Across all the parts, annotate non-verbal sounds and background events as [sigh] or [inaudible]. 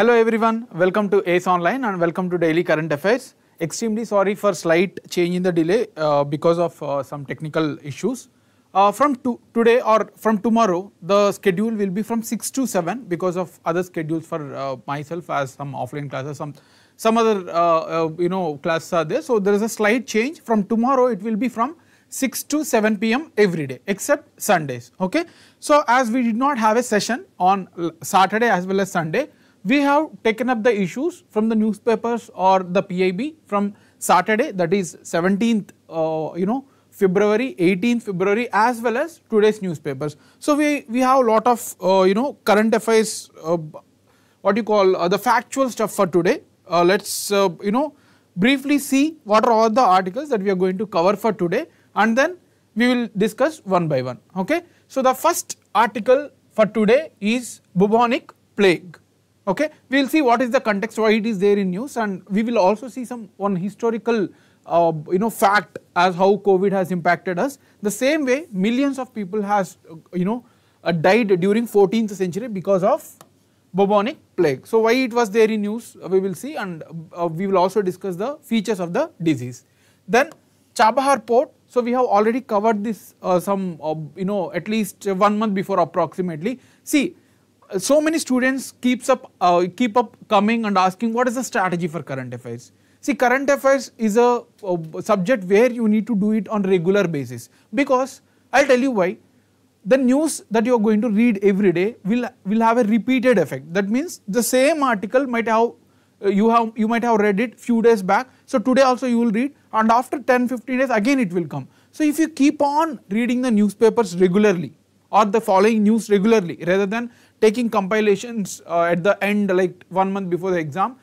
Hello everyone, welcome to ACE Online and welcome to Daily Current Affairs. Extremely sorry for slight change in the delay uh, because of uh, some technical issues. Uh, from to today or from tomorrow, the schedule will be from 6 to 7 because of other schedules for uh, myself as some offline classes, some some other uh, uh, you know classes are there. So there is a slight change. From tomorrow, it will be from 6 to 7 pm every day except Sundays. Okay. So as we did not have a session on Saturday as well as Sunday, we have taken up the issues from the newspapers or the PIB from Saturday that is 17th uh, you know February 18th February as well as today's newspapers. So we, we have a lot of uh, you know current affairs uh, what you call uh, the factual stuff for today. Uh, let's uh, you know briefly see what are all the articles that we are going to cover for today and then we will discuss one by one okay. So the first article for today is bubonic plague okay? We will see what is the context why it is there in news and we will also see some one historical uh, you know fact as how covid has impacted us. The same way millions of people has uh, you know uh, died during 14th century because of bubonic plague. So why it was there in news uh, we will see and uh, we will also discuss the features of the disease. Then chabahar port. So we have already covered this uh, some you know at least one month before approximately. See so many students keeps up uh, keep up coming and asking what is the strategy for current affairs? See current affairs is a, a, subject where you need to do it on regular basis. Because i'll tell you why. The news that you are going to read every day will will have a repeated effect. That means the same article might have uh, you have you might have read it few days back. So today also you will read and after 10 15 days again it will come. So if you keep on reading the newspapers regularly or the following news regularly rather than taking compilations uh, at the end like one month before the exam,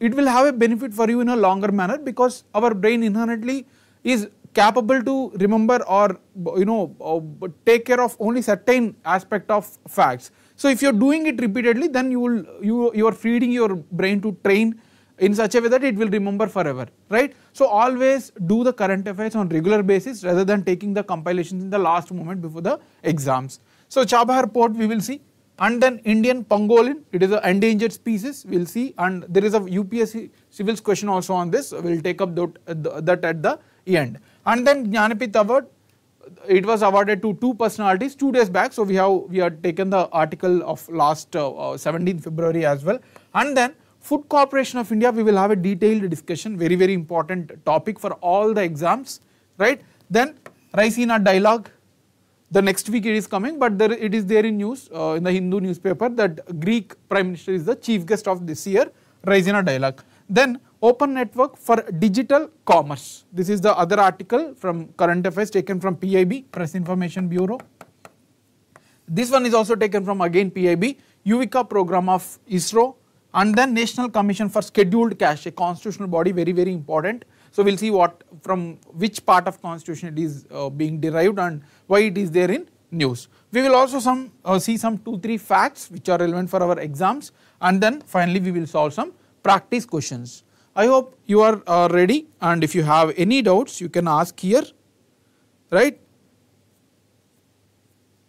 it will have a benefit for you in a longer manner because our brain inherently is capable to remember or you know uh, take care of only certain aspect of facts. So if you are doing it repeatedly then you will you you are feeding your brain to train in such a way that it will remember forever right. So always do the current affairs on regular basis rather than taking the compilations in the last moment before the exams. So Chabahar port we will see and then Indian pangolin, it is an endangered species, we will see and there is a UPSC civils question also on this, we will take up that, that at the end. And then Jnanpith award, it was awarded to two personalities two days back, so we have we have taken the article of last uh, uh, 17 February as well. And then Food Corporation of India, we will have a detailed discussion, very very important topic for all the exams, right. Then Raisina dialogue, the next week it is coming but there it is there in news uh, in the Hindu newspaper that Greek prime minister is the chief guest of this year Raisina dialogue. Then open network for digital commerce. This is the other article from current affairs taken from PIB Press Information Bureau. This one is also taken from again PIB Yuvika program of ISRO and then National Commission for Scheduled Caste a constitutional body very very important so we will see what from which part of constitution it is uh, being derived and why it is there in news. We will also some uh, see some 2-3 facts which are relevant for our exams and then finally we will solve some practice questions. I hope you are uh, ready and if you have any doubts you can ask here right.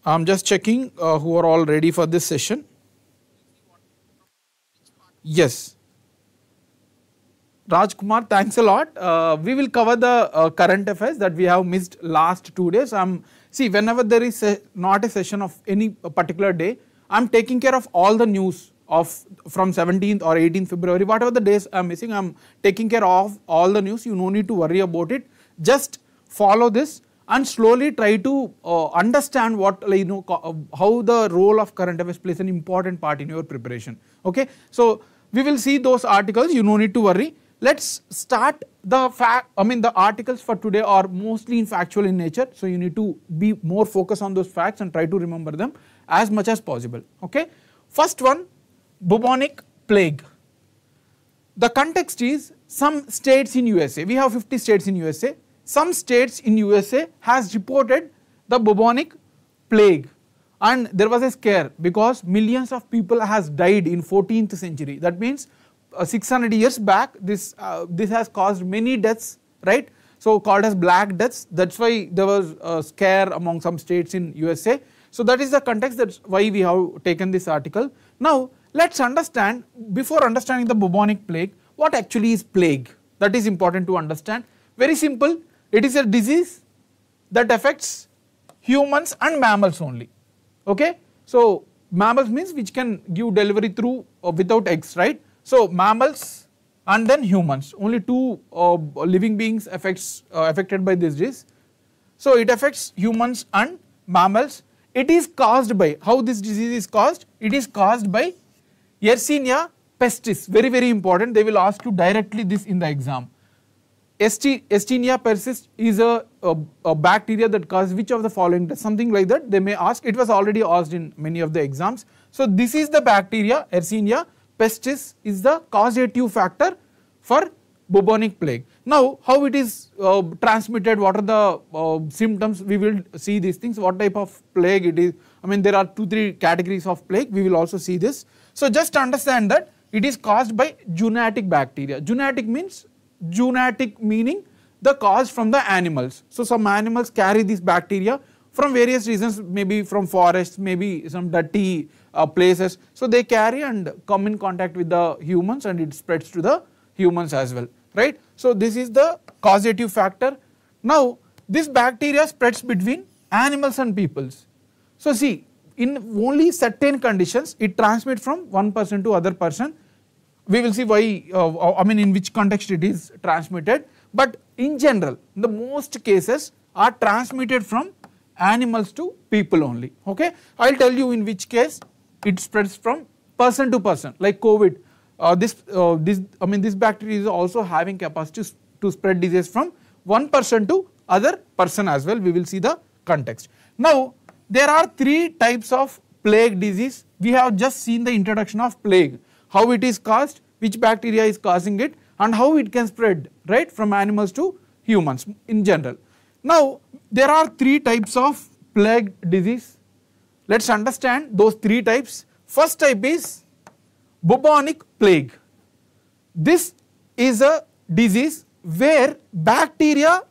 I am just checking uh, who are all ready for this session. Yes. Rajkumar, thanks a lot. Uh, we will cover the uh, current affairs that we have missed last two days. Um, see, whenever there is a, not a session of any particular day, I am taking care of all the news of from 17th or 18th February, whatever the days I am missing, I am taking care of all the news. You no need to worry about it. Just follow this and slowly try to uh, understand what you know how the role of current affairs plays an important part in your preparation. Okay, so we will see those articles. You no need to worry Let's start the fact, I mean the articles for today are mostly in factual in nature. So you need to be more focused on those facts and try to remember them as much as possible. Okay. First one, bubonic plague. The context is some states in USA, we have 50 states in USA, some states in USA has reported the bubonic plague and there was a scare because millions of people has died in 14th century. That means uh, 600 years back this uh, this has caused many deaths right? So called as black deaths. That's why there was a scare among some states in USA so that is the context. That's why we have taken this article. Now let's understand before understanding the bubonic plague what actually is plague? That is important to understand. Very simple. It is a disease that affects humans and mammals only okay? So mammals means which can give delivery through uh, without eggs right? So mammals and then humans. Only two uh, living beings affects uh, affected by this disease. So it affects humans and mammals. It is caused by how this disease is caused? It is caused by Yersinia pestis, very very important, they will ask you directly this in the exam. Yersinia pestis is a, a, a, bacteria that causes which of the following, something like that they may ask, it was already asked in many of the exams. So this is the bacteria, Yersinia pestis is the causative factor for bubonic plague. Now how it is uh, transmitted, what are the uh, symptoms, we will see these things, what type of plague it is, I mean there are 2-3 categories of plague, we will also see this. So just understand that it is caused by zoonotic bacteria. Zoonotic means, zoonotic meaning the cause from the animals. So some animals carry this bacteria from various reasons, maybe from forests, maybe some dirty uh, places. So they carry and come in contact with the humans and it spreads to the humans as well, right. So this is the causative factor. Now this bacteria spreads between animals and peoples. So see in only certain conditions it transmits from one person to other person. We will see why, uh, I mean in which context it is transmitted. But in general, the most cases are transmitted from animals to people only. Okay, I will tell you in which case it spreads from person to person, like COVID. Uh, this, uh, this, I mean, this bacteria is also having capacity to spread disease from one person to other person as well. We will see the context. Now, there are three types of plague disease. We have just seen the introduction of plague, how it is caused, which bacteria is causing it and how it can spread right from animals to humans in general. Now there are three types of plague disease. Let us understand those three types. First type is bubonic plague. This is a disease where bacteria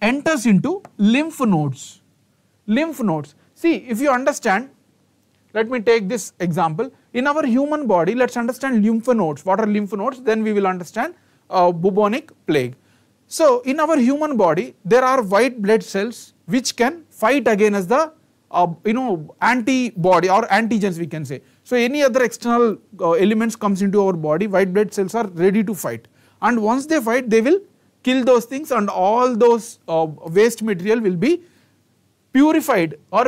enters into lymph nodes lymph nodes. See if you understand, let me take this example. In our human body, let us understand lymph nodes. What are lymph nodes? Then we will understand uh, bubonic plague. So in our human body, there are white blood cells which can fight against the uh, you know antibody or antigens we can say. So any other external uh, elements comes into our body, white blood cells are ready to fight. And once they fight, they will kill those things and all those uh, waste material will be purified or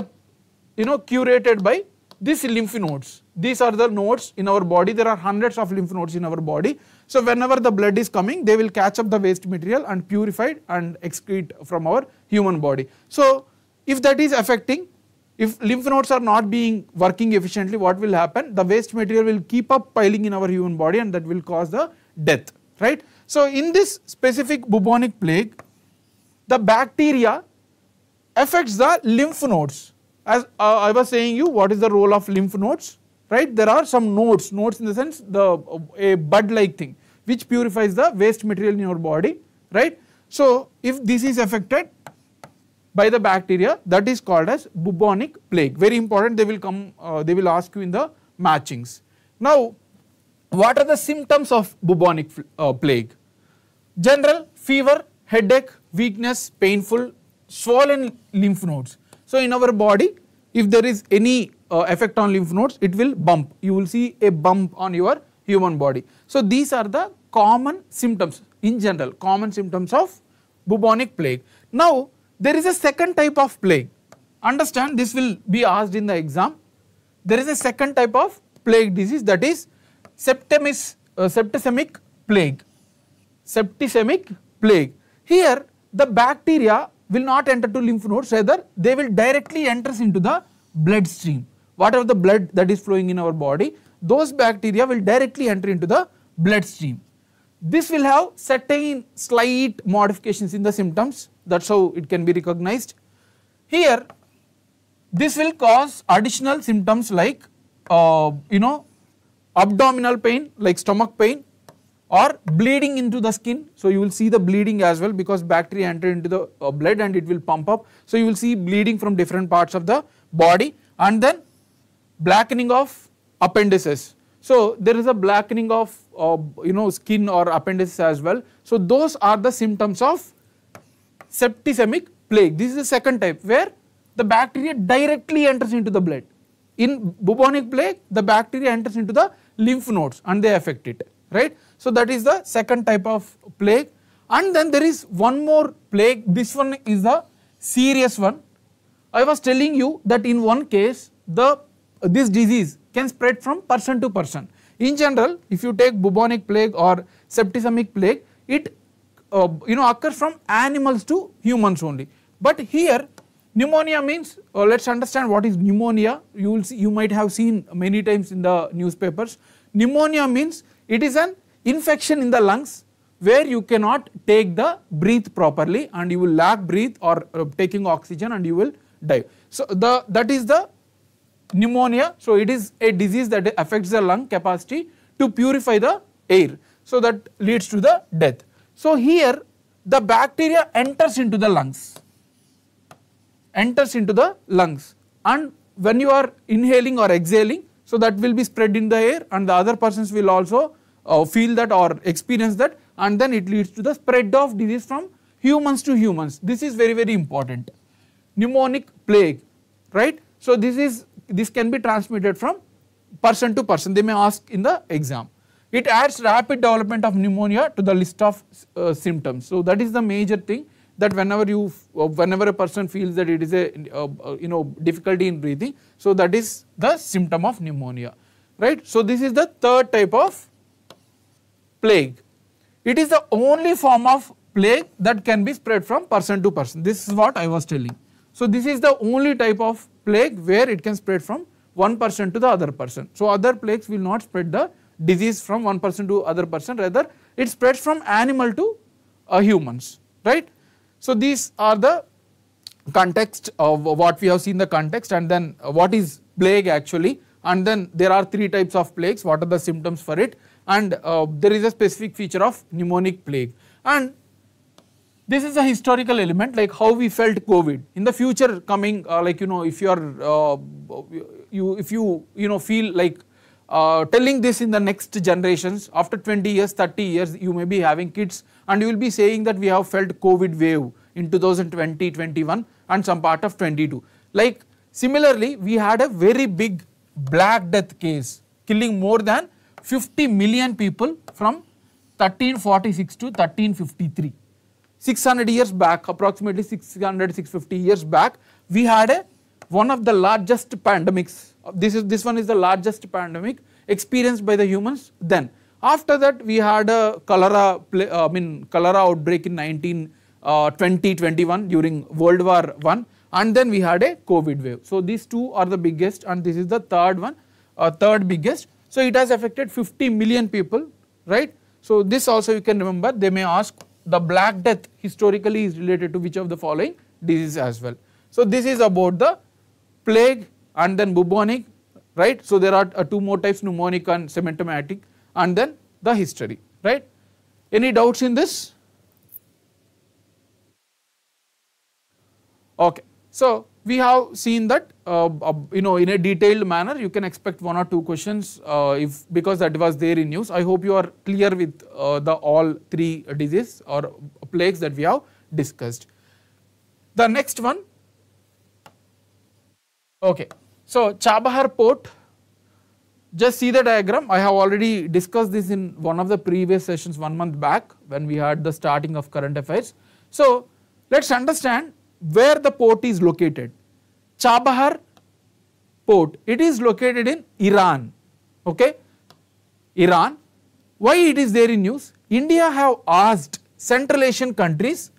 you know curated by these lymph nodes. These are the nodes in our body, there are hundreds of lymph nodes in our body. So whenever the blood is coming, they will catch up the waste material and purify it and excrete from our human body. So if that is affecting, if lymph nodes are not being working efficiently, what will happen? The waste material will keep up piling in our human body and that will cause the death, right. So in this specific bubonic plague, the bacteria affects the lymph nodes. As uh, I was saying you what is the role of lymph nodes right there are some nodes nodes in the sense the a bud like thing which purifies the waste material in your body right. So if this is affected by the bacteria that is called as bubonic plague very important they will come uh, they will ask you in the matchings. Now what are the symptoms of bubonic uh, plague? General fever, headache, weakness, painful, swollen lymph nodes. So in our body if there is any uh, effect on lymph nodes it will bump you will see a bump on your human body. So these are the common symptoms in general common symptoms of bubonic plague. Now there is a second type of plague understand this will be asked in the exam there is a second type of plague disease that is septemis, uh, septicemic plague septicemic plague here the bacteria will not enter to lymph nodes rather they will directly enters into the blood stream. Whatever the blood that is flowing in our body those bacteria will directly enter into the blood stream. This will have certain slight modifications in the symptoms that is how it can be recognized. Here this will cause additional symptoms like uh, you know abdominal pain like stomach pain or bleeding into the skin. So you will see the bleeding as well because bacteria enter into the uh, blood and it will pump up. So you will see bleeding from different parts of the body and then blackening of appendices. So there is a blackening of uh, you know skin or appendices as well. So those are the symptoms of septicemic plague. This is the second type where the bacteria directly enters into the blood. In bubonic plague, the bacteria enters into the lymph nodes and they affect it, right? So that is the second type of plague. And then there is one more plague. This one is the serious one. I was telling you that in one case, the this disease can spread from person to person. In general, if you take bubonic plague or septicemic plague, it uh, you know occurs from animals to humans only. But here pneumonia means uh, let us understand what is pneumonia. You will see you might have seen many times in the newspapers. Pneumonia means it is an infection in the lungs where you cannot take the breathe properly and you will lack breathe or uh, taking oxygen and you will die. So the that is the pneumonia. So it is a disease that affects the lung capacity to purify the air. So that leads to the death. So here the bacteria enters into the lungs, enters into the lungs and when you are inhaling or exhaling, so that will be spread in the air and the other persons will also uh, feel that or experience that and then it leads to the spread of disease from humans to humans. This is very very important. Pneumonic plague, right? So this is this can be transmitted from person to person they may ask in the exam. It adds rapid development of pneumonia to the list of uh, symptoms. So that is the major thing that whenever you uh, whenever a person feels that it is a uh, uh, you know difficulty in breathing so that is the symptom of pneumonia right. So this is the third type of plague. It is the only form of plague that can be spread from person to person this is what I was telling. So this is the only type of plague where it can spread from one person to the other person. So other plagues will not spread the disease from one person to other person rather it spreads from animal to uh, humans right. So these are the context of what we have seen the context and then what is plague actually. And then there are three types of plagues. What are the symptoms for it? And uh, there is a specific feature of pneumonic plague. And this is a historical element like how we felt COVID. In the future coming uh, like you know if you are uh, you if you you know feel like uh, telling this in the next generations after 20 years 30 years you may be having kids and you will be saying that we have felt COVID wave in 2020 21 and some part of 22. Like similarly we had a very big black death case killing more than 50 million people from 1346 to 1353 600 years back approximately 600 650 years back we had a one of the largest pandemics. This is this one is the largest pandemic experienced by the humans then. After that we had a cholera uh, i mean cholera outbreak in 19 uh, 2021 during world war 1 and then we had a covid wave. So these two are the biggest and this is the third one uh, third biggest. So it has affected 50 million people right? So this also you can remember. They may ask the black death historically is related to which of the following diseases as well. So this is about the plague and then bubonic right. So there are uh, two more types pneumonic and symptomatic and then the history right. Any doubts in this? Okay. So we have seen that uh, uh, you know in a detailed manner you can expect one or two questions uh, if because that was there in news. I hope you are clear with uh, the all three diseases or plagues that we have discussed. The next one, okay. So Chabahar port, just see the diagram. I have already discussed this in one of the previous sessions one month back when we had the starting of current affairs. So let's understand where the port is located. Chabahar port, it is located in Iran, okay. Iran, why it is there in news? India have asked Central Asian countries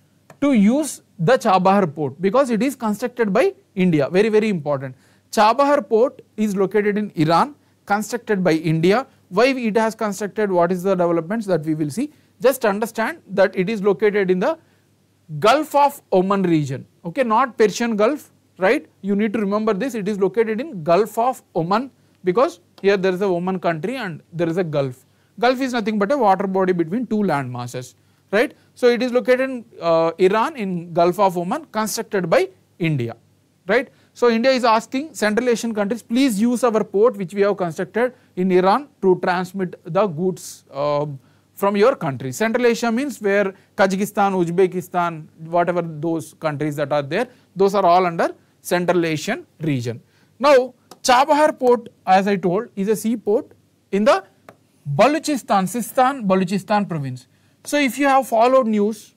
to use the Chabahar port because it is constructed by India, very very important. Chabahar port is located in Iran, constructed by India. Why it has constructed, what is the developments that we will see. Just understand that it is located in the Gulf of Oman region, okay, not Persian Gulf, right. You need to remember this, it is located in Gulf of Oman because here there is a Oman country and there is a Gulf. Gulf is nothing but a water body between two land masses, right. So it is located in uh, Iran in Gulf of Oman constructed by India, right. So India is asking Central Asian countries, please use our port which we have constructed in Iran to transmit the goods uh, from your country. Central Asia means where Kazakhstan, Uzbekistan, whatever those countries that are there, those are all under Central Asian region. Now, Chabahar port, as I told, is a seaport in the Baluchistan, Sistan, Baluchistan province. So, if you have followed news,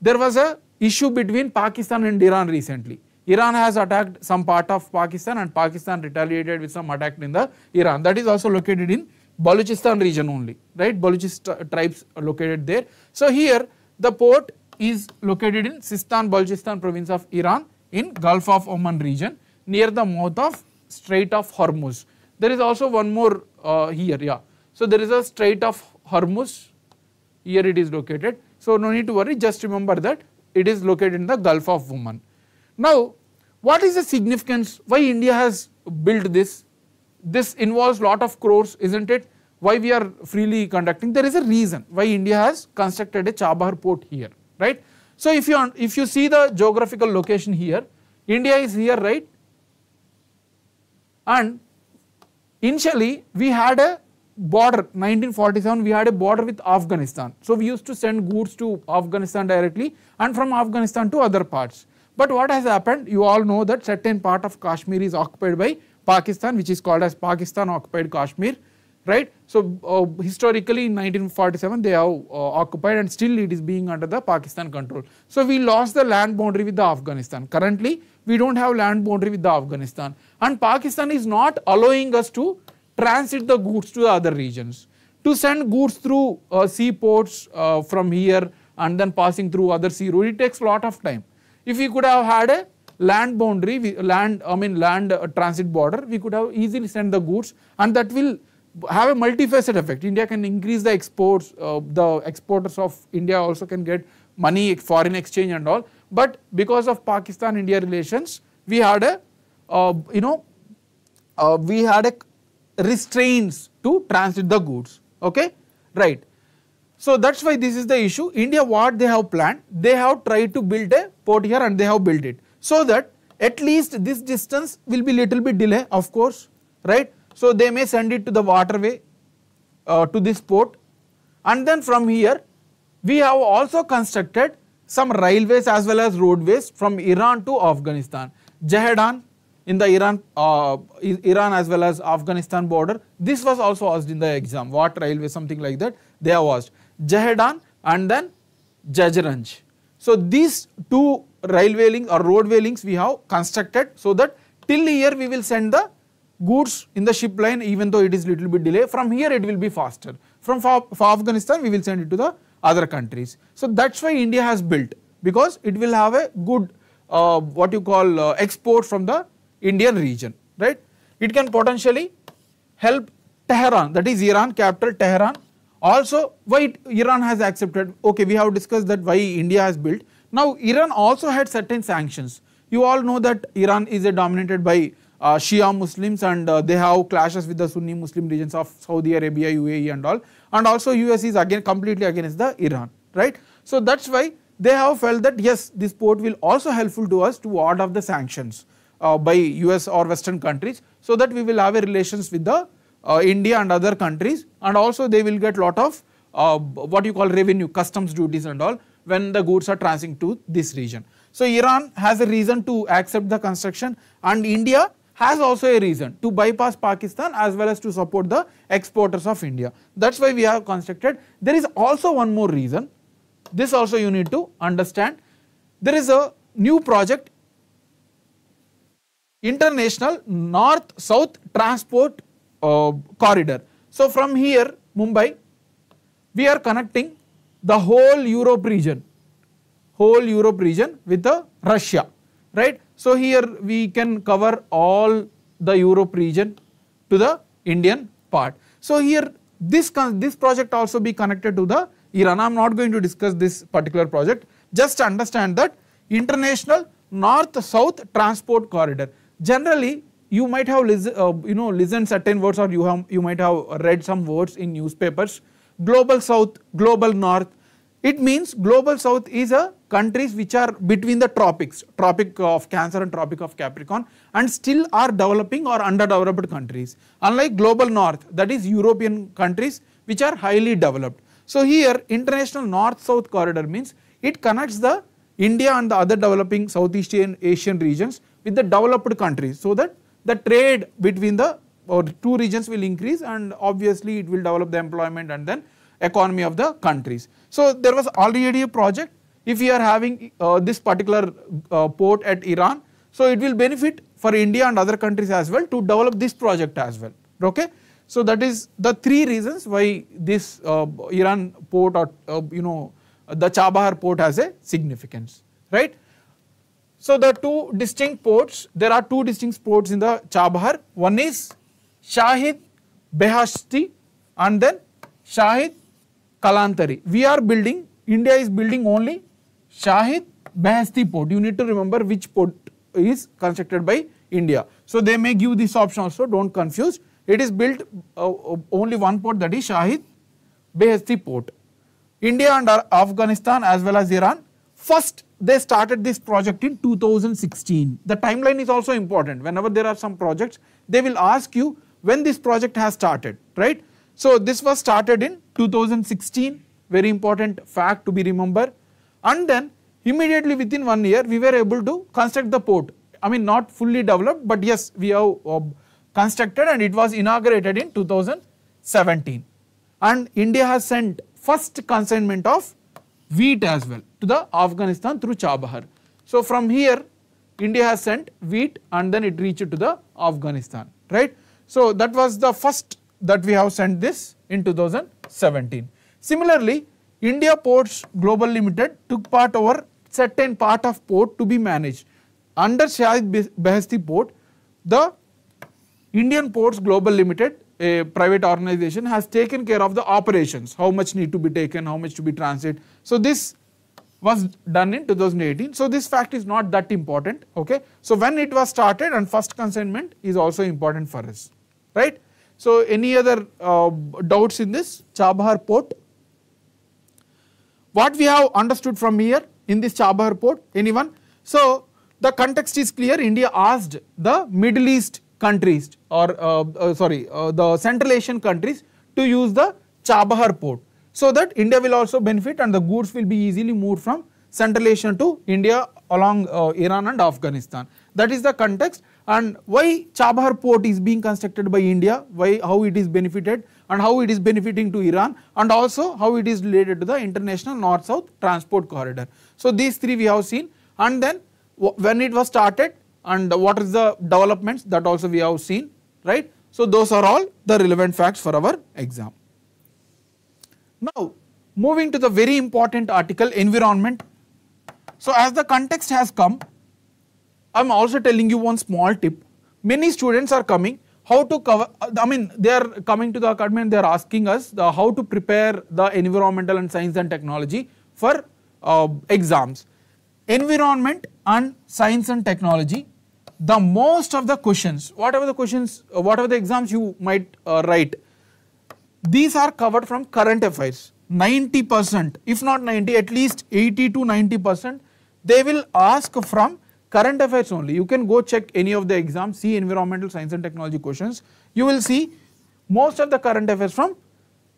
there was a issue between Pakistan and Iran recently. Iran has attacked some part of Pakistan and Pakistan retaliated with some attack in the Iran. That is also located in Baluchistan region only, right? Baluchistan tribes are located there. So here the port is located in Sistan Baluchistan province of Iran in Gulf of Oman region near the mouth of Strait of Hormuz. There is also one more uh, here, yeah. So there is a Strait of Hormuz, here it is located. So no need to worry, just remember that it is located in the Gulf of Oman. Now, what is the significance, why India has built this this involves lot of crores, isn't it? Why we are freely conducting? There is a reason why India has constructed a Chabahar port here, right? So if you if you see the geographical location here, India is here, right? And initially we had a border 1947 we had a border with Afghanistan. So we used to send goods to Afghanistan directly and from Afghanistan to other parts. But what has happened you all know that certain part of Kashmir is occupied by Pakistan which is called as Pakistan occupied Kashmir right. So uh, historically in 1947 they have uh, occupied and still it is being under the Pakistan control. So we lost the land boundary with the Afghanistan. Currently we do not have land boundary with the Afghanistan and Pakistan is not allowing us to transit the goods to the other regions. To send goods through uh, seaports uh, from here and then passing through other sea route it takes a lot of time. If we could have had a land boundary, land I mean land uh, transit border, we could have easily sent the goods and that will have a multifaceted effect. India can increase the exports, uh, the exporters of India also can get money, foreign exchange and all. But because of Pakistan-India relations, we had a, uh, you know, uh, we had a restraints to transit the goods, okay, right. So that's why this is the issue. India, what they have planned, they have tried to build a port here and they have built it so that at least this distance will be little bit delay of course right. So they may send it to the waterway uh, to this port and then from here we have also constructed some railways as well as roadways from Iran to Afghanistan. Jahedan in the Iran, uh, Iran as well as Afghanistan border. This was also asked in the exam. What railway, something like that. They have asked Jahedan and then Jajranj. So these two railway links or roadway links we have constructed so that till here we will send the goods in the ship line even though it is little bit delay. From here it will be faster. From for, for Afghanistan we will send it to the other countries. So that's why India has built because it will have a good uh, what you call uh, export from the Indian region right. It can potentially help Tehran that is Iran capital Tehran. Also why it, Iran has accepted? Okay we have discussed that why India has built now Iran also had certain sanctions. You all know that Iran is dominated by uh, Shia Muslims and uh, they have clashes with the Sunni Muslim regions of Saudi Arabia, UAE and all and also US is again completely against the Iran, right. So that's why they have felt that yes this port will also helpful to us to ward off the sanctions uh, by US or western countries so that we will have relations with the uh, India and other countries and also they will get lot of uh, what you call revenue customs duties and all when the goods are transiting to this region. So Iran has a reason to accept the construction and India has also a reason to bypass Pakistan as well as to support the exporters of India. That is why we have constructed. There is also one more reason, this also you need to understand. There is a new project, International North-South Transport uh, Corridor. So from here, Mumbai, we are connecting the whole Europe region, whole Europe region with the Russia, right. So here we can cover all the Europe region to the Indian part. So here this, this project also be connected to the Iran. I am not going to discuss this particular project, just understand that international north-south transport corridor. Generally you might have uh, you know listened certain words or you have you might have read some words in newspapers global south, global north. it means global south is a countries which are between the tropics, tropic of Cancer and tropic of Capricorn and still are developing or underdeveloped countries. Unlike global north that is European countries which are highly developed. So here international north-south corridor means it connects the India and the other developing Southeast Asian regions with the developed countries so that the trade between the or two regions will increase and obviously it will develop the employment and then economy of the countries. So there was already a project if we are having uh, this particular uh, port at Iran so it will benefit for India and other countries as well to develop this project as well okay. So that is the three reasons why this uh, Iran port or uh, you know the Chabahar port has a significance right. So the two distinct ports there are two distinct ports in the Chabahar one is Shahid Beheshti and then Shahid Kalantari. We are building, India is building only Shahid Beheshti port. You need to remember which port is constructed by India. So they may give this option also, don't confuse. It is built uh, uh only one port that is Shahid Beheshti port. India and Afghanistan as well as Iran, first they started this project in 2016. The timeline is also important. Whenever there are some projects, they will ask you when this project has started, right? So this was started in 2016, very important fact to be remembered. And then immediately within one year, we were able to construct the port. I mean not fully developed, but yes, we have uh, constructed and it was inaugurated in 2017. And India has sent first consignment of wheat as well to the Afghanistan through Chabahar. So from here, India has sent wheat and then it reached to the Afghanistan, right. So that was the first that we have sent this in 2017. Similarly, India Ports Global Limited took part over certain part of port to be managed. Under Shahid Beheshti port, the Indian Ports Global Limited, a private organization, has taken care of the operations, how much need to be taken, how much to be transit. So this was done in 2018. So this fact is not that important, okay. So when it was started and first consignment is also important for us right. So any other uh, doubts in this Chabahar port? What we have understood from here in this Chabahar port, anyone? So the context is clear, India asked the Middle East countries or uh, uh, sorry uh, the Central Asian countries to use the Chabahar port so that India will also benefit and the goods will be easily moved from Central Asia to India along uh, Iran and Afghanistan. That is the context and why Chabahar port is being constructed by India, why how it is benefited and how it is benefiting to Iran and also how it is related to the international north-south transport corridor. So these three we have seen and then when it was started and what is the developments that also we have seen right. So those are all the relevant facts for our exam. Now moving to the very important article environment. So as the context has come I am also telling you one small tip. Many students are coming how to cover, I mean they are coming to the academy and they are asking us the, how to prepare the environmental and science and technology for uh, exams. Environment and science and technology, the most of the questions, whatever the questions, whatever the exams you might uh, write, these are covered from current affairs. 90 percent, if not 90, at least 80 to 90 percent, they will ask from current affairs only. You can go check any of the exams, see environmental science and technology questions. You will see most of the current affairs from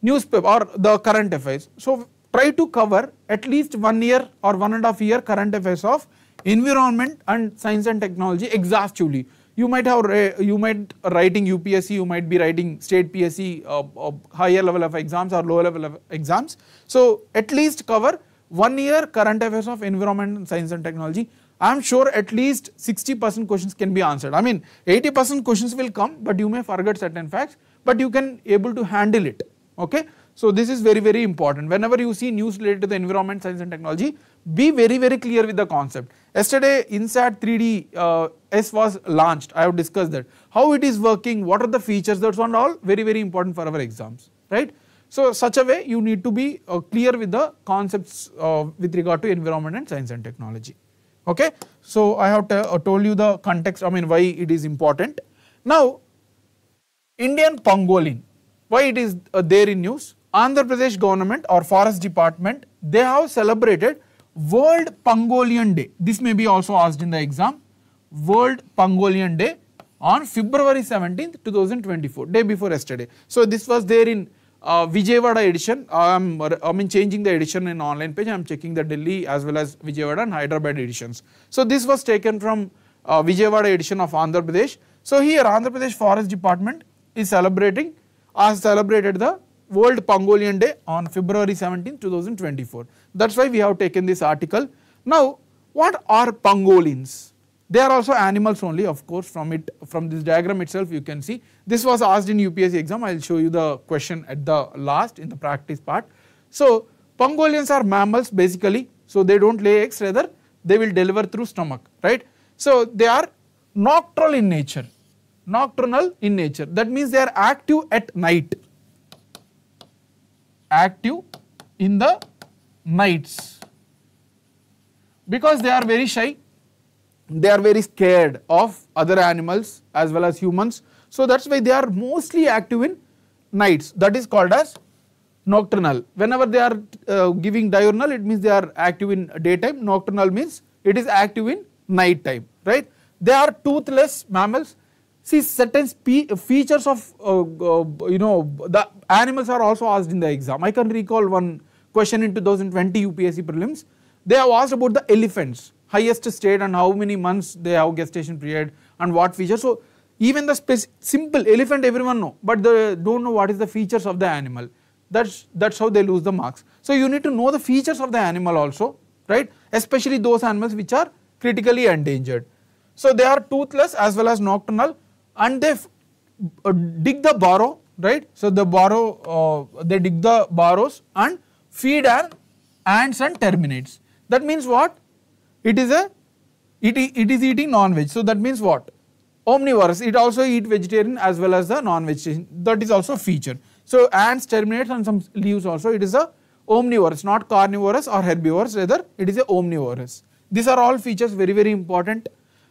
newspaper or the current affairs. So try to cover at least one year or one and a half year current affairs of environment and science and technology exhaustively. You might have you might writing UPSC, you might be writing state PSC, uh, uh, higher level of exams or lower level of exams. So at least cover one year current affairs of environment and science and technology I am sure at least 60% questions can be answered. I mean 80% questions will come but you may forget certain facts but you can able to handle it okay. So this is very very important whenever you see news related to the environment science and technology be very very clear with the concept. Yesterday INSAT 3D uh, S was launched I have discussed that how it is working what are the features that's one all very very important for our exams right. So such a way you need to be uh, clear with the concepts uh, with regard to environment and science and technology okay. So I have uh, told you the context I mean why it is important. Now Indian pangolin why it is uh, there in news Andhra Pradesh government or forest department, they have celebrated World Pangolian Day. This may be also asked in the exam. World Pangolian Day on February 17th, 2024, day before yesterday. So this was there in uh, Vijayawada edition. I'm, I mean changing the edition in online page. I'm checking the Delhi as well as Vijayawada and Hyderabad editions. So this was taken from uh, Vijayawada edition of Andhra Pradesh. So here Andhra Pradesh Forest Department is celebrating, has celebrated the World Pangolian Day on February 17, 2024. That's why we have taken this article. Now, what are pangolins? They are also animals only, of course, from it, from this diagram itself you can see. This was asked in UPSC exam, I will show you the question at the last in the practice part. So, pangolins are mammals basically, so they don't lay eggs, rather they will deliver through stomach, right. So, they are nocturnal in nature, nocturnal in nature, that means they are active at night, active in the nights because they are very shy they are very scared of other animals as well as humans. So that's why they are mostly active in nights. That is called as nocturnal. Whenever they are uh, giving diurnal it means they are active in daytime. Nocturnal means it is active in night time right? They are toothless mammals. See certain features of uh, uh, you know the animals are also asked in the exam. I can recall one question in 2020 UPSC prelims, they have asked about the elephants, highest state and how many months they have gestation period and what features. So, even the simple elephant everyone know, but they don't know what is the features of the animal. That's, that's how they lose the marks. So, you need to know the features of the animal also, right, especially those animals which are critically endangered. So, they are toothless as well as nocturnal and they uh, dig the burrow, right. So, the burrow, uh, they dig the burrows and feed on ants and termites. That means what? It is a it, it is eating non-veg. So that means what? Omnivorous. It also eat vegetarian as well as the non-vegetarian. That is also feature. So ants, termites and some leaves also. It is a omnivorous, not carnivorous or herbivorous. Rather, it is a omnivorous. These are all features very very important.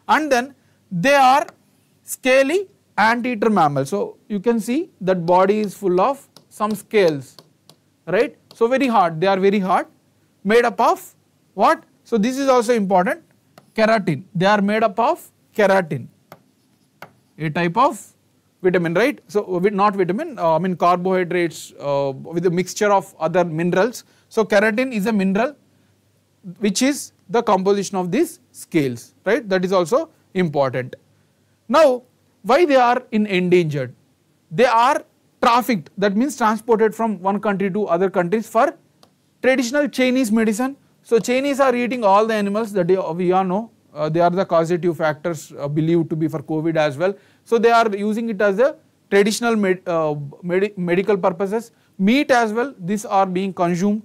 And then they are scaly anteater mammal. So you can see that body is full of some scales, right? So very hard, they are very hard, made up of what? So this is also important, keratin. They are made up of keratin, a type of vitamin, right? So not vitamin, uh, I mean carbohydrates uh, with a mixture of other minerals. So keratin is a mineral which is the composition of these scales, right? That is also important. Now, why they are in endangered? They are trafficked that means transported from one country to other countries for traditional Chinese medicine. So Chinese are eating all the animals that we all know uh, they are the causative factors uh, believed to be for COVID as well. So they are using it as a traditional med, uh, med medical purposes. Meat as well, these are being consumed.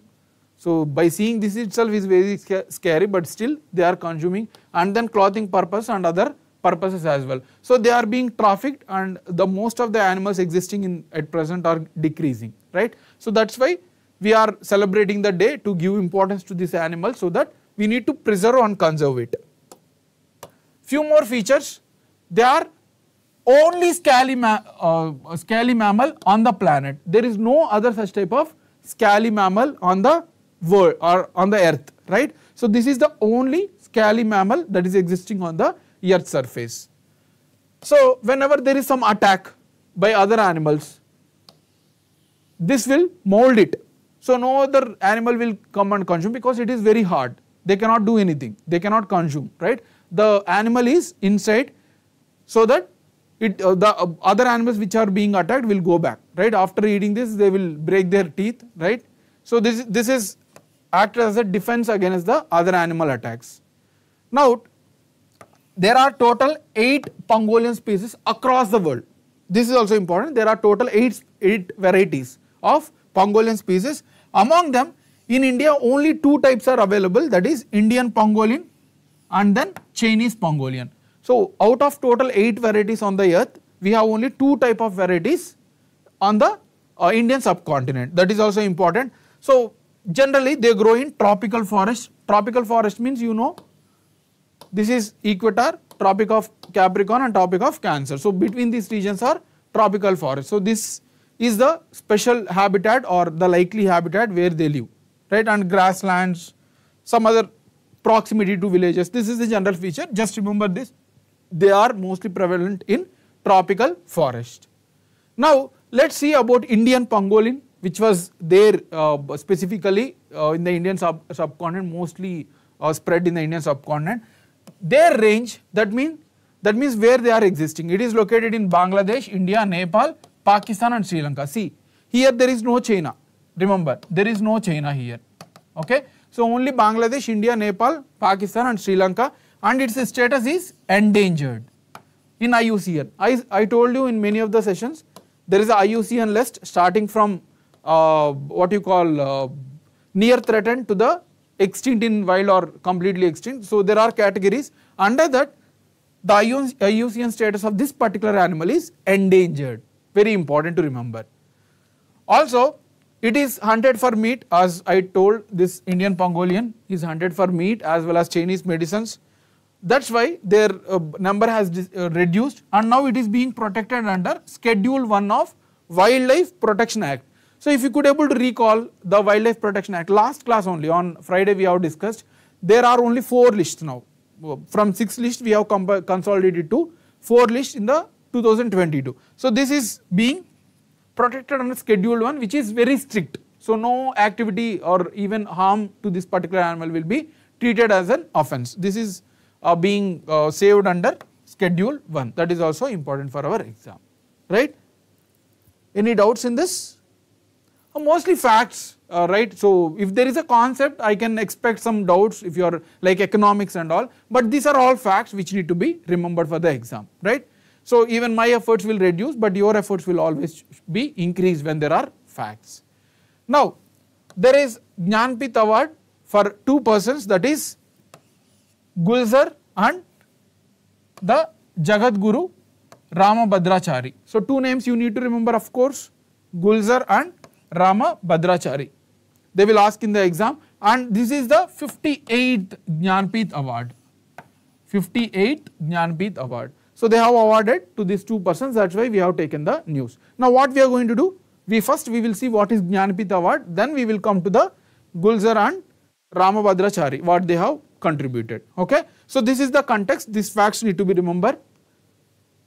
So by seeing this itself is very scary but still they are consuming and then clothing purpose and other purposes as well. So they are being trafficked and the most of the animals existing in at present are decreasing, right. So that's why we are celebrating the day to give importance to this animal so that we need to preserve and conserve it. Few more features, they are only scaly, ma uh, scaly mammal on the planet. There is no other such type of scaly mammal on the world or on the earth, right. So this is the only scaly mammal that is existing on the earth surface. So whenever there is some attack by other animals, this will mold it. So no other animal will come and consume because it is very hard. They cannot do anything. They cannot consume, right? The animal is inside so that it, uh, the uh, other animals which are being attacked will go back, right? After eating this, they will break their teeth, right? So this, this is act as a defense against the other animal attacks. Now there are total 8 pangolin species across the world. This is also important. There are total 8, 8 varieties of pangolin species. Among them, in India only two types are available that is Indian pangolin and then Chinese pangolin. So, out of total 8 varieties on the earth, we have only two type of varieties on the uh, Indian subcontinent that is also important. So, generally they grow in tropical forest. Tropical forest means you know this is equator, tropic of Capricorn and tropic of Cancer. So between these regions are tropical forest. So this is the special habitat or the likely habitat where they live, right? And grasslands, some other proximity to villages. This is the general feature. Just remember this. They are mostly prevalent in tropical forest. Now, let us see about Indian pangolin which was there uh, specifically uh, in the Indian sub subcontinent mostly uh, spread in the Indian subcontinent. Their range that means that means where they are existing. It is located in Bangladesh, India, Nepal, Pakistan and Sri Lanka. See, here there is no China. Remember, there is no China here. Okay. So, only Bangladesh, India, Nepal, Pakistan and Sri Lanka and its status is endangered in IUCN. I, I told you in many of the sessions, there is a IUCN list starting from uh, what you call uh, near threatened to the extinct in wild or completely extinct. So, there are categories under that the IUCN status of this particular animal is endangered very important to remember. Also it is hunted for meat as I told this Indian pangolin is hunted for meat as well as Chinese medicines. That is why their uh, number has uh, reduced and now it is being protected under schedule 1 of Wildlife Protection Act. So if you could able to recall the Wildlife Protection Act last class only on Friday we have discussed there are only 4 lists now from 6 lists we have consolidated to 4 lists in the 2022. So this is being protected under schedule 1 which is very strict. So no activity or even harm to this particular animal will be treated as an offence. This is uh, being uh, saved under schedule 1 that is also important for our exam right. Any doubts in this? Uh, mostly facts uh, right. So if there is a concept I can expect some doubts if you are like economics and all but these are all facts which need to be remembered for the exam right. So even my efforts will reduce but your efforts will always be increased when there are facts. Now there is Jnanpith award for two persons that is Gulzar and the Jagat Guru Ramabhadrachari. So two names you need to remember of course Gulzar and Ramabhadrachari. They will ask in the exam and this is the 58th Jnanpith award. 58th Jnanpith award. So they have awarded to these two persons that is why we have taken the news. Now what we are going to do? We first we will see what is Jnanpith award then we will come to the Gulzar and Ramabhadrachari what they have contributed okay. So this is the context these facts need to be remembered.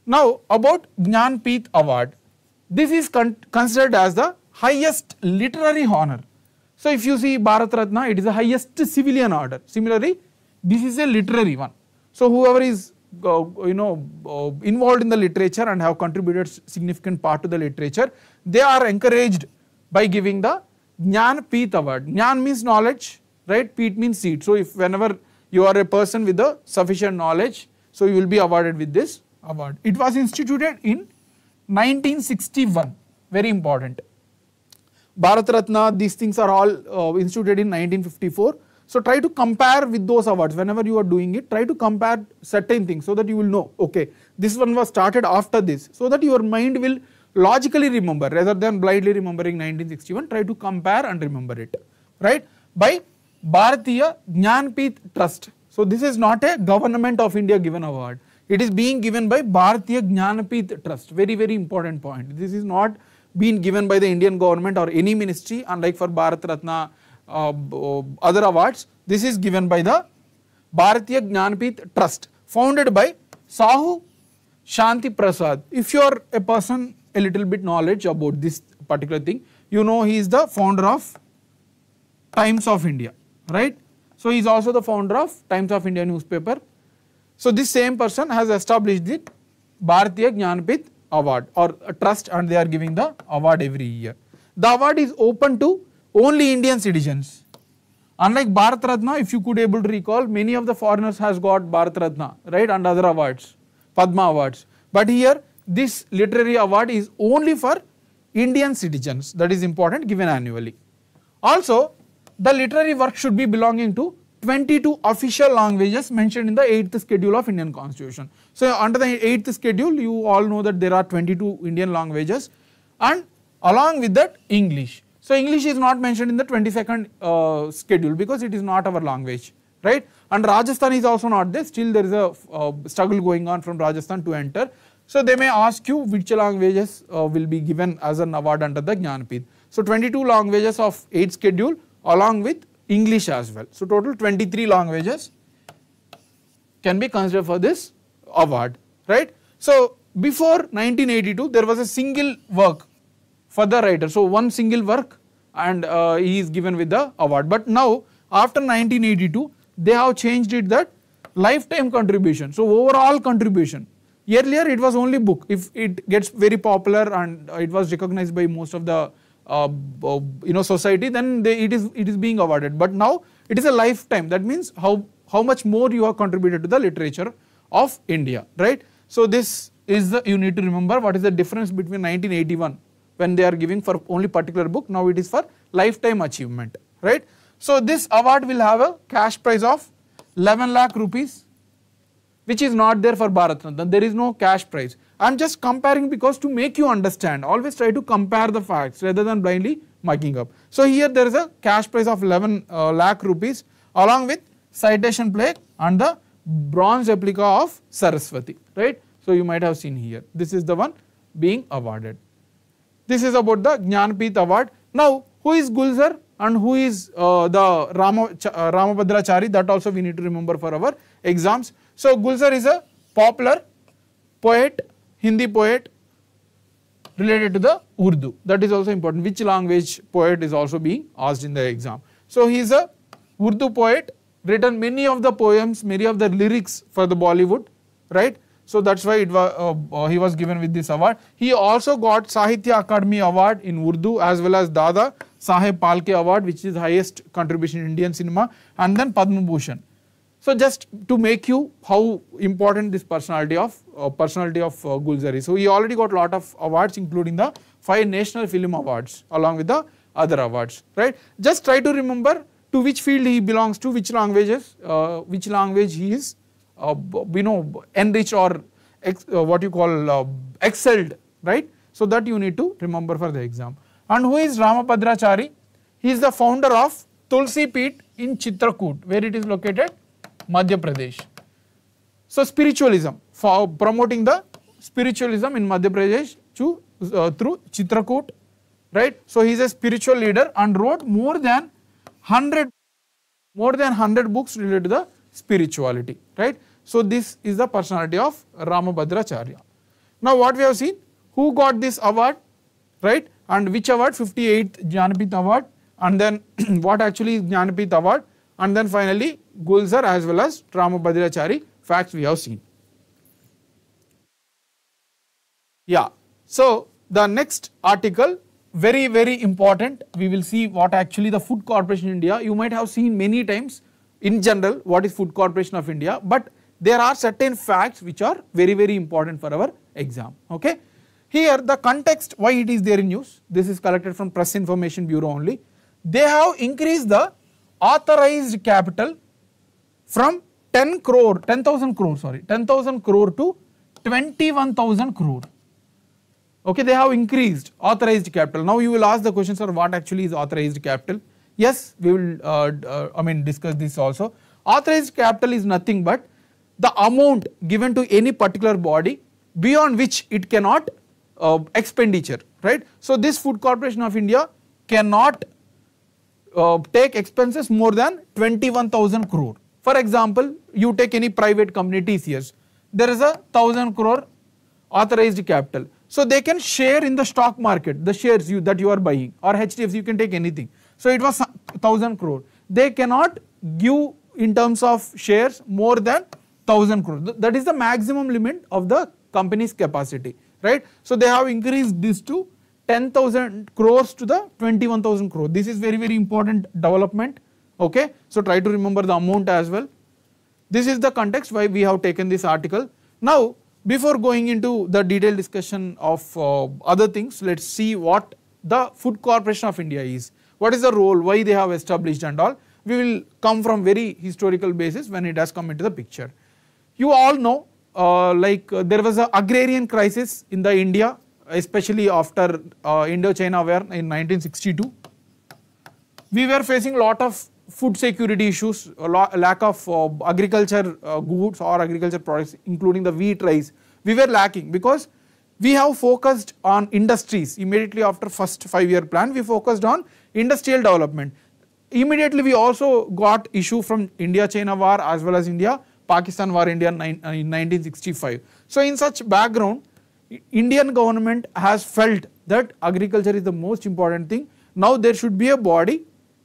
Now about Jnanpith award this is con considered as the highest literary honor. So if you see Bharat Ratna it is the highest civilian order similarly this is a literary one. So whoever is uh, you know uh, involved in the literature and have contributed significant part to the literature, they are encouraged by giving the Jnana Pith award. Jnana means knowledge, right? Pith means seed. So if whenever you are a person with the sufficient knowledge, so you will be awarded with this award. It was instituted in 1961, very important. Bharat Ratna, these things are all uh, instituted in 1954 so try to compare with those awards. Whenever you are doing it try to compare certain things so that you will know okay this one was started after this so that your mind will logically remember. Rather than blindly remembering 1961 try to compare and remember it right? By Bharatiya Jnanpith Trust. So this is not a government of India given award. It is being given by Bharatiya Jnanpith Trust. Very very important point. This is not being given by the Indian government or any ministry unlike for Bharat Ratna uh, uh, other awards. This is given by the Bharatiya Jnanpith Trust founded by Sahu Shanti Prasad. If you are a person a little bit knowledge about this particular thing, you know he is the founder of Times of India, right. So he is also the founder of Times of India newspaper. So this same person has established the Bharatiya Jnanpith award or trust and they are giving the award every year. The award is open to only Indian citizens. Unlike Bharat Ratna, if you could able to recall, many of the foreigners has got Bharat Ratna, right, and other awards, Padma awards. But here, this literary award is only for Indian citizens, that is important, given annually. Also, the literary work should be belonging to 22 official languages mentioned in the 8th schedule of Indian constitution. So, under the 8th schedule, you all know that there are 22 Indian languages and along with that English. So English is not mentioned in the 22nd uh, schedule because it is not our language, right? And Rajasthan is also not there, still there is a uh, struggle going on from Rajasthan to enter. So they may ask you which languages uh, will be given as an award under the Jnanpith. So 22 languages of 8 schedule along with English as well. So total 23 languages can be considered for this award, right. So before 1982 there was a single work for the writer. So one single work and uh, he is given with the award. But now after 1982 they have changed it that lifetime contribution. So overall contribution. Earlier it was only book. If it gets very popular and it was recognized by most of the uh, uh, you know society, then they, it is it is being awarded. But now it is a lifetime. That means how how much more you have contributed to the literature of India, right? So this is the you need to remember what is the difference between 1981 when they are giving for only particular book. Now it is for lifetime achievement, right? So this award will have a cash prize of 11 lakh rupees which is not there for Bharat. There is no cash prize. I am just comparing because to make you understand, always try to compare the facts rather than blindly marking up. So here there is a cash prize of 11 uh, lakh rupees along with citation plaque and the bronze replica of Saraswati, right. So you might have seen here, this is the one being awarded. This is about the Jnanpith award. Now who is Gulzar and who is uh, the Rama, uh, Ramabhadrachari that also we need to remember for our exams. So Gulzar is a popular poet, Hindi poet related to the Urdu that is also important which language poet is also being asked in the exam. So he is a Urdu poet written many of the poems, many of the lyrics for the Bollywood right. So that is why it was, uh, uh, he was given with this award. He also got Sahitya Akademi award in Urdu as well as Dada Saheb Phalke award which is the highest contribution in Indian cinema and then Padma Bhushan. So just to make you how important this personality of uh, personality of uh, Gulzar is. So he already got lot of awards including the five national film awards along with the other awards right. Just try to remember to which field he belongs to which languages uh, which language he is uh, you know enriched or ex, uh, what you call uh, excelled right. So that you need to remember for the exam. And who is Ramabhadrachari? He is the founder of Tulsi Peeth in Chitrakoot where it is located Madhya Pradesh. So spiritualism for promoting the spiritualism in Madhya Pradesh to, uh, through Chitrakoot right. So he is a spiritual leader and wrote more than 100 more than 100 books related to the spirituality right. So this is the personality of Ramabhadracharya. Now what we have seen who got this award right? And which award? 58th Jnanpith award. And then [clears throat] what actually is Jnanpith award? And then finally Gulzar as well as Ramabhadrachari facts we have seen. Yeah, so the next article very very important. We will see what actually the Food Corporation India you might have seen many times in general what is Food Corporation of India but there are certain facts which are very very important for our exam. Okay. Here the context why it is there in news this is collected from press information bureau only. They have increased the authorized capital from 10 crore 10000 crore sorry 10000 crore to 21000 crore. Okay they have increased authorized capital. Now you will ask the question sir what actually is authorized capital? Yes we will uh, uh, i mean discuss this also. Authorized capital is nothing but the amount given to any particular body beyond which it cannot uh, expenditure right so this food corporation of india cannot uh, take expenses more than 21000 crore for example you take any private company tcs there is a 1000 crore authorized capital so they can share in the stock market the shares you, that you are buying or HDFC you can take anything. So it was 1000 crore. They cannot give in terms of shares more than 1000 crore. That is the maximum limit of the company's capacity, right. So they have increased this to 10,000 crores to the 21,000 crore. This is very very important development, okay. So try to remember the amount as well. This is the context why we have taken this article. Now before going into the detailed discussion of uh, other things, let us see what the Food Corporation of India is, what is the role, why they have established and all. We will come from very historical basis when it has come into the picture. You all know uh, like uh, there was a agrarian crisis in the India especially after uh, Indo-China war in 1962. We were facing a lot of food security issues, a lack of uh, agriculture uh, goods or agriculture products including the wheat, rice. We were lacking because we have focused on industries. Immediately after first five year plan we focused on industrial development. Immediately we also got issue from india china war as well as india pakistan war india uh, in 1965 so in such background indian government has felt that agriculture is the most important thing now there should be a body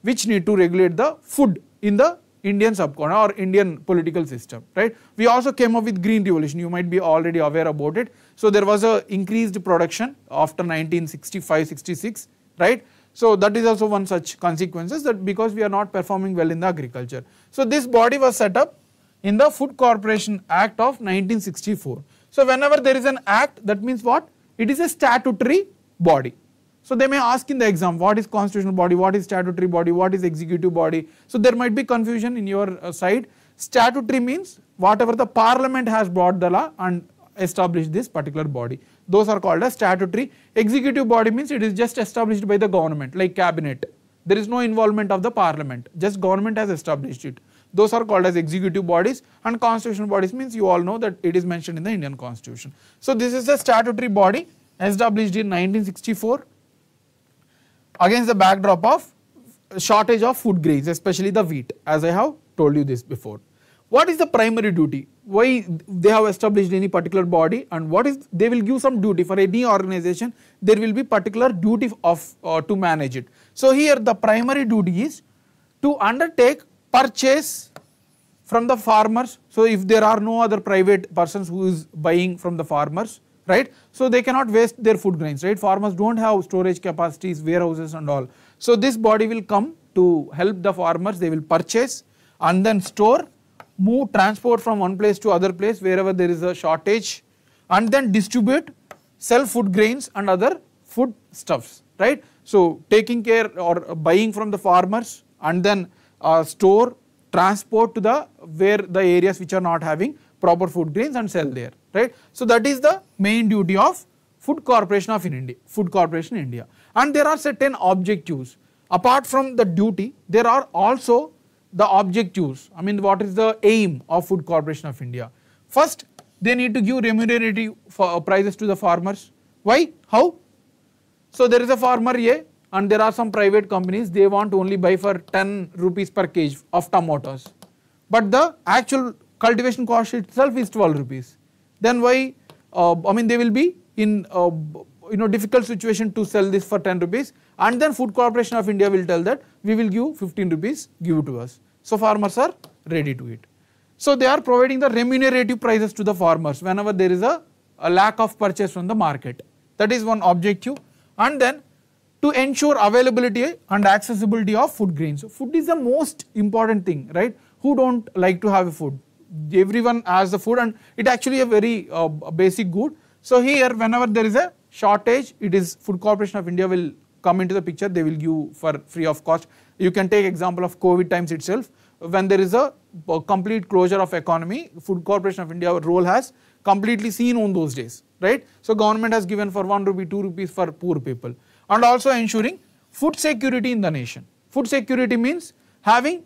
which need to regulate the food in the Indian subcontinent or Indian political system, right. We also came up with green revolution, you might be already aware about it. So there was a increased production after 1965-66, right. So that is also one such consequences that because we are not performing well in the agriculture. So this body was set up in the Food Corporation Act of 1964. So whenever there is an act that means what? It is a statutory body. So they may ask in the exam what is constitutional body, what is statutory body, what is executive body. So there might be confusion in your uh, side. Statutory means whatever the parliament has brought the law and established this particular body. Those are called as statutory. Executive body means it is just established by the government like cabinet. There is no involvement of the parliament, just government has established it. Those are called as executive bodies and constitutional bodies means you all know that it is mentioned in the Indian constitution. So this is a statutory body established in 1964 against the backdrop of shortage of food grains especially the wheat as I have told you this before. What is the primary duty? Why they have established any particular body and what is they will give some duty for any organization there will be particular duty of uh, to manage it. So here the primary duty is to undertake purchase from the farmers. So if there are no other private persons who is buying from the farmers right. So they cannot waste their food grains, right. Farmers do not have storage capacities, warehouses and all. So this body will come to help the farmers, they will purchase and then store, move, transport from one place to other place wherever there is a shortage and then distribute, sell food grains and other food stuffs, right. So taking care or buying from the farmers and then store, transport to the where the areas which are not having proper food grains and sell there right. So that is the main duty of Food Corporation of India, Food Corporation India. And there are certain objectives. Apart from the duty, there are also the objectives. I mean, what is the aim of Food Corporation of India? First, they need to give remunerative uh, prices to the farmers. Why? How? So there is a farmer A and there are some private companies, they want only buy for 10 rupees per kg of tomatoes. But the actual cultivation cost itself is 12 rupees then why uh, I mean they will be in uh, you know difficult situation to sell this for 10 rupees and then food corporation of India will tell that we will give 15 rupees give it to us. So farmers are ready to it. So they are providing the remunerative prices to the farmers whenever there is a, a lack of purchase from the market. That is one objective and then to ensure availability and accessibility of food grains. Food is the most important thing, right? Who don't like to have food? everyone has the food and it actually a very uh, basic good. So here whenever there is a shortage it is Food Corporation of India will come into the picture they will give for free of cost. You can take example of COVID times itself when there is a, a complete closure of economy Food Corporation of India role has completely seen on those days right. So government has given for 1 rupee 2 rupees for poor people and also ensuring food security in the nation. Food security means having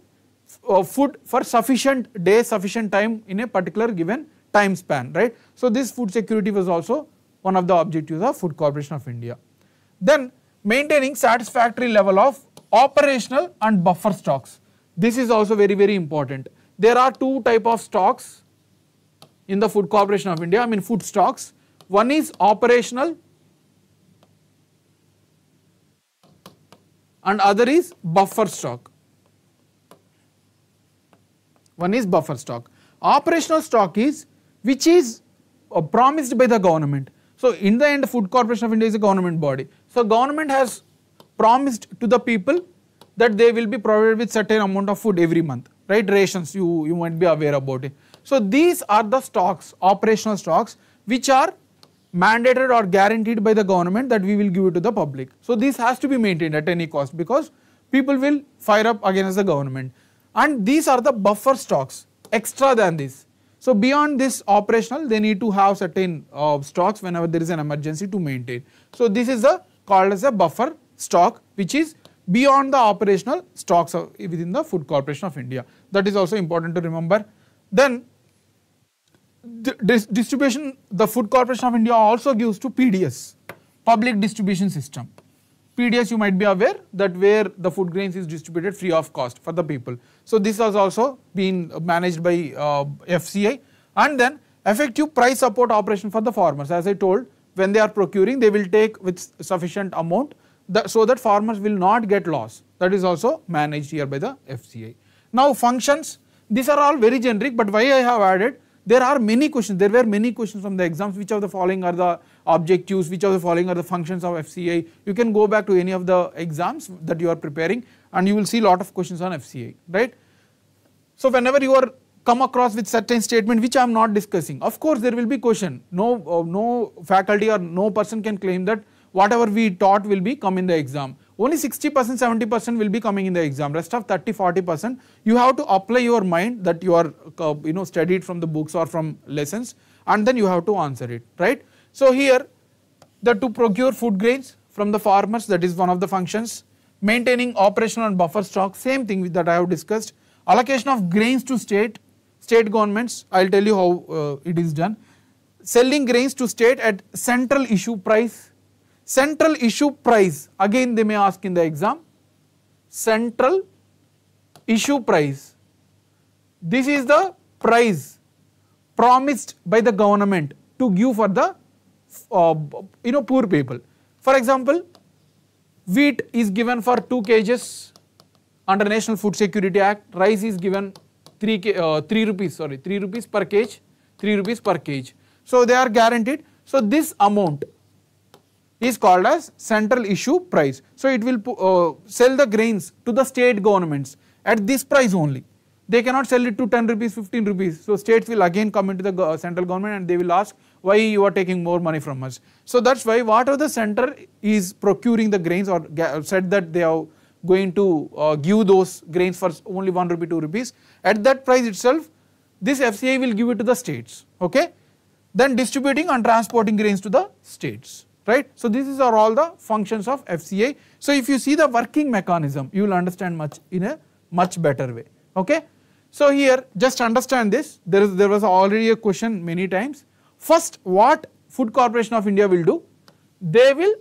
uh, food for sufficient day, sufficient time in a particular given time span, right. So this food security was also one of the objectives of Food Corporation of India. Then maintaining satisfactory level of operational and buffer stocks. This is also very very important. There are two type of stocks in the Food Corporation of India, I mean food stocks. One is operational and other is buffer stock. One is buffer stock. Operational stock is which is uh, promised by the government. So in the end Food Corporation of India is a government body. So government has promised to the people that they will be provided with certain amount of food every month, right? Rations, you, you might be aware about it. So these are the stocks, operational stocks, which are mandated or guaranteed by the government that we will give it to the public. So this has to be maintained at any cost because people will fire up against the government and these are the buffer stocks extra than this. So beyond this operational they need to have certain uh, stocks whenever there is an emergency to maintain. So this is a called as a buffer stock which is beyond the operational stocks within the Food Corporation of India. That is also important to remember. Then the dis- distribution, the Food Corporation of India also gives to PDS, Public Distribution System. PDS you might be aware that where the food grains is distributed free of cost for the people. So this has also been managed by uh, FCI and then effective price support operation for the farmers. As I told, when they are procuring, they will take with sufficient amount that, so that farmers will not get loss. That is also managed here by the FCI. Now functions, these are all very generic, but why I have added there are many questions, there were many questions from the exams, which of the following are the objectives, which of the following are the functions of FCA. You can go back to any of the exams that you are preparing and you will see lot of questions on FCA, right. So whenever you are come across with certain statement which I am not discussing, of course there will be question, no, uh, no faculty or no person can claim that whatever we taught will be come in the exam only 60 percent 70 percent will be coming in the exam. Rest of 30 40 percent you have to apply your mind that you are uh, you know studied from the books or from lessons and then you have to answer it right? So here the to procure food grains from the farmers that is one of the functions maintaining operational and buffer stock same thing that i have discussed. Allocation of grains to state state governments i'll tell you how uh, it is done. Selling grains to state at central issue price Central issue price, again they may ask in the exam, central issue price. This is the price promised by the government to give for the uh, you know poor people. For example, wheat is given for 2 kgs under National Food Security Act, rice is given 3, uh, 3 rupees sorry 3 rupees per kg, 3 rupees per kg. So they are guaranteed. So this amount is called as central issue price. So it will uh, sell the grains to the state governments at this price only. They cannot sell it to 10 rupees, 15 rupees. So states will again come into the central government and they will ask why you are taking more money from us. So that's why whatever the center is procuring the grains or said that they are going to uh, give those grains for only 1 rupee, 2 rupees. At that price itself, this FCI will give it to the states. Okay. Then distributing and transporting grains to the states right. So these are all the functions of FCI. So if you see the working mechanism, you will understand much in a much better way, okay. So here just understand this, there is there was already a question many times. First what Food Corporation of India will do, they will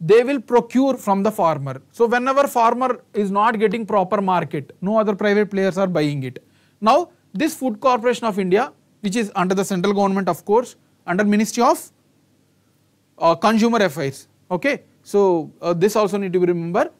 they will procure from the farmer. So whenever farmer is not getting proper market, no other private players are buying it. Now this Food Corporation of India, which is under the central government of course, under Ministry of uh, consumer affairs okay. So uh, this also need to be remember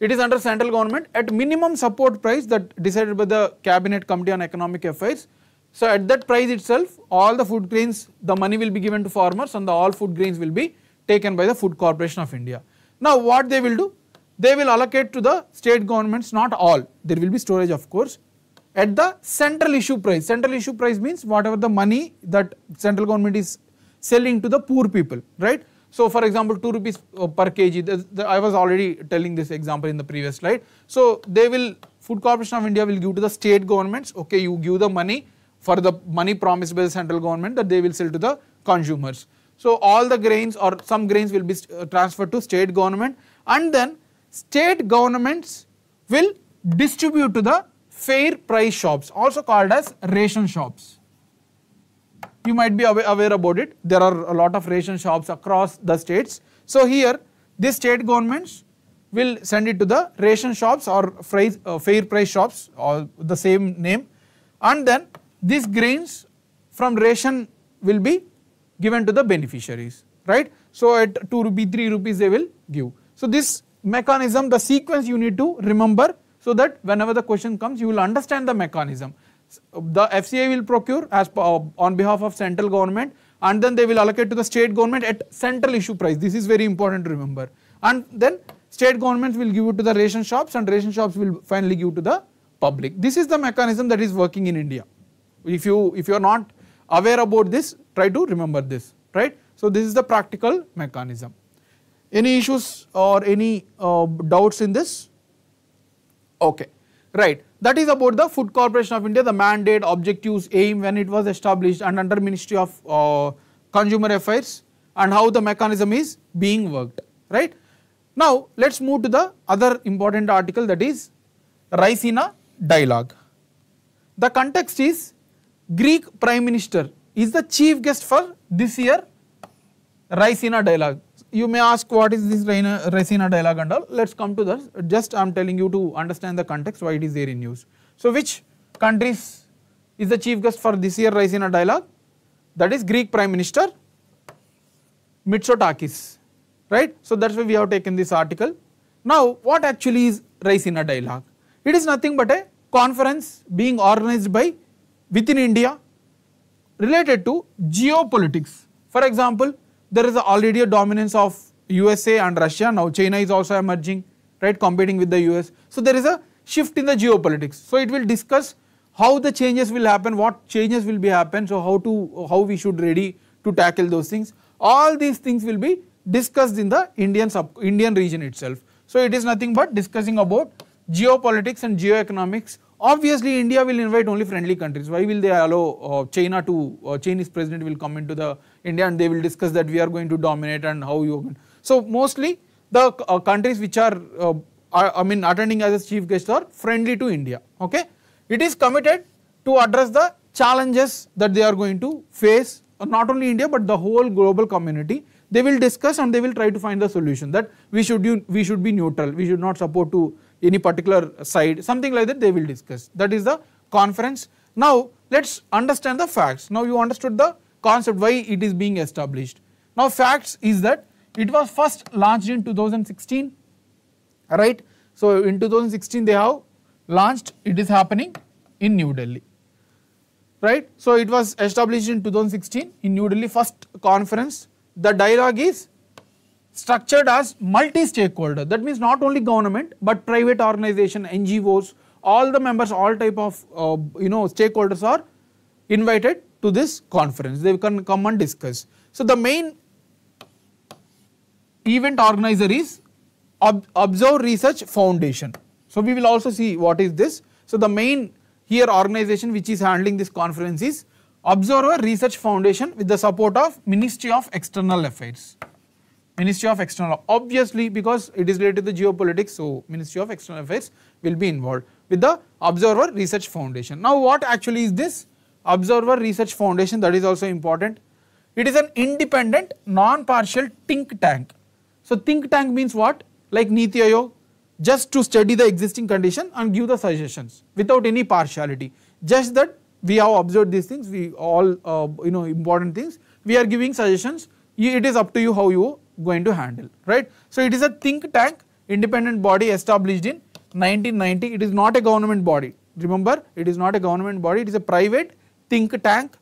it is under central government at minimum support price that decided by the cabinet committee on economic affairs. So at that price itself all the food grains the money will be given to farmers and the all food grains will be taken by the food corporation of India. Now what they will do they will allocate to the state governments not all there will be storage of course at the central issue price central issue price means whatever the money that central government is selling to the poor people, right. So for example, 2 rupees uh, per kg, the, the, I was already telling this example in the previous slide. So they will, Food Corporation of India will give to the state governments, okay, you give the money for the money promised by the central government that they will sell to the consumers. So all the grains or some grains will be uh, transferred to state government and then state governments will distribute to the fair price shops also called as ration shops you might be aware about it. There are a lot of ration shops across the states. So here, these state governments will send it to the ration shops or uh, fair price shops or the same name and then these grains from ration will be given to the beneficiaries, right. So at 2 rupee, 3 rupees they will give. So this mechanism, the sequence you need to remember so that whenever the question comes you will understand the mechanism the FCI will procure as uh, on behalf of central government and then they will allocate to the state government at central issue price. This is very important to remember. And then state governments will give it to the ration shops and ration shops will finally give to the public. This is the mechanism that is working in India. If you if you are not aware about this, try to remember this, right? So this is the practical mechanism. Any issues or any uh, doubts in this? Okay, right. That is about the Food Corporation of India, the mandate, objectives, aim when it was established and under Ministry of uh, Consumer Affairs and how the mechanism is being worked, right. Now let us move to the other important article that is Raisina dialogue. The context is Greek Prime Minister is the chief guest for this year Raisina dialogue. You may ask what is this and all. Let's come to that. Just I am telling you to understand the context why it is there in news. So which countries is the chief guest for this year Raisina dialogue? That is Greek Prime Minister Mitsotakis, right? So that's why we have taken this article. Now, what actually is Raisina dialogue? It is nothing but a conference being organized by within India related to geopolitics. For example, there is already a dominance of USA and Russia. Now China is also emerging, right, competing with the US. So there is a shift in the geopolitics. So it will discuss how the changes will happen, what changes will be happen, so how to how we should ready to tackle those things. All these things will be discussed in the Indian sub Indian region itself. So it is nothing but discussing about geopolitics and geoeconomics. Obviously, India will invite only friendly countries. Why will they allow uh, China to uh, Chinese president will come into the India and they will discuss that we are going to dominate and how you. So mostly the uh, countries which are, uh, are I mean attending as a chief guest are friendly to India. Okay, it is committed to address the challenges that they are going to face. Not only India but the whole global community they will discuss and they will try to find the solution that we should we should be neutral we should not support to any particular side something like that they will discuss. That is the conference. Now let's understand the facts. Now you understood the concept why it is being established. Now facts is that it was first launched in 2016 right? So in 2016 they have launched it is happening in new delhi right? So it was established in 2016 in new delhi first conference. The dialogue is structured as multi-stakeholder. That means not only government but private organization, NGOs, all the members, all type of uh, you know stakeholders are invited to this conference. They can come and discuss. So the main event organizer is Ob- Observe Research Foundation. So we will also see what is this. So the main here organization which is handling this conference is Observer Research Foundation with the support of Ministry of External Affairs. Ministry of External, obviously because it is related to the geopolitics, so Ministry of External Affairs will be involved with the Observer Research Foundation. Now what actually is this Observer Research Foundation that is also important. It is an independent non-partial think tank. So think tank means what? Like Niti Aayog, just to study the existing condition and give the suggestions without any partiality. Just that we have observed these things, we all uh, you know important things, we are giving suggestions. It is up to you how you going to handle, right? So it is a think tank, independent body established in 1990. It is not a government body. Remember, it is not a government body. It is a private think tank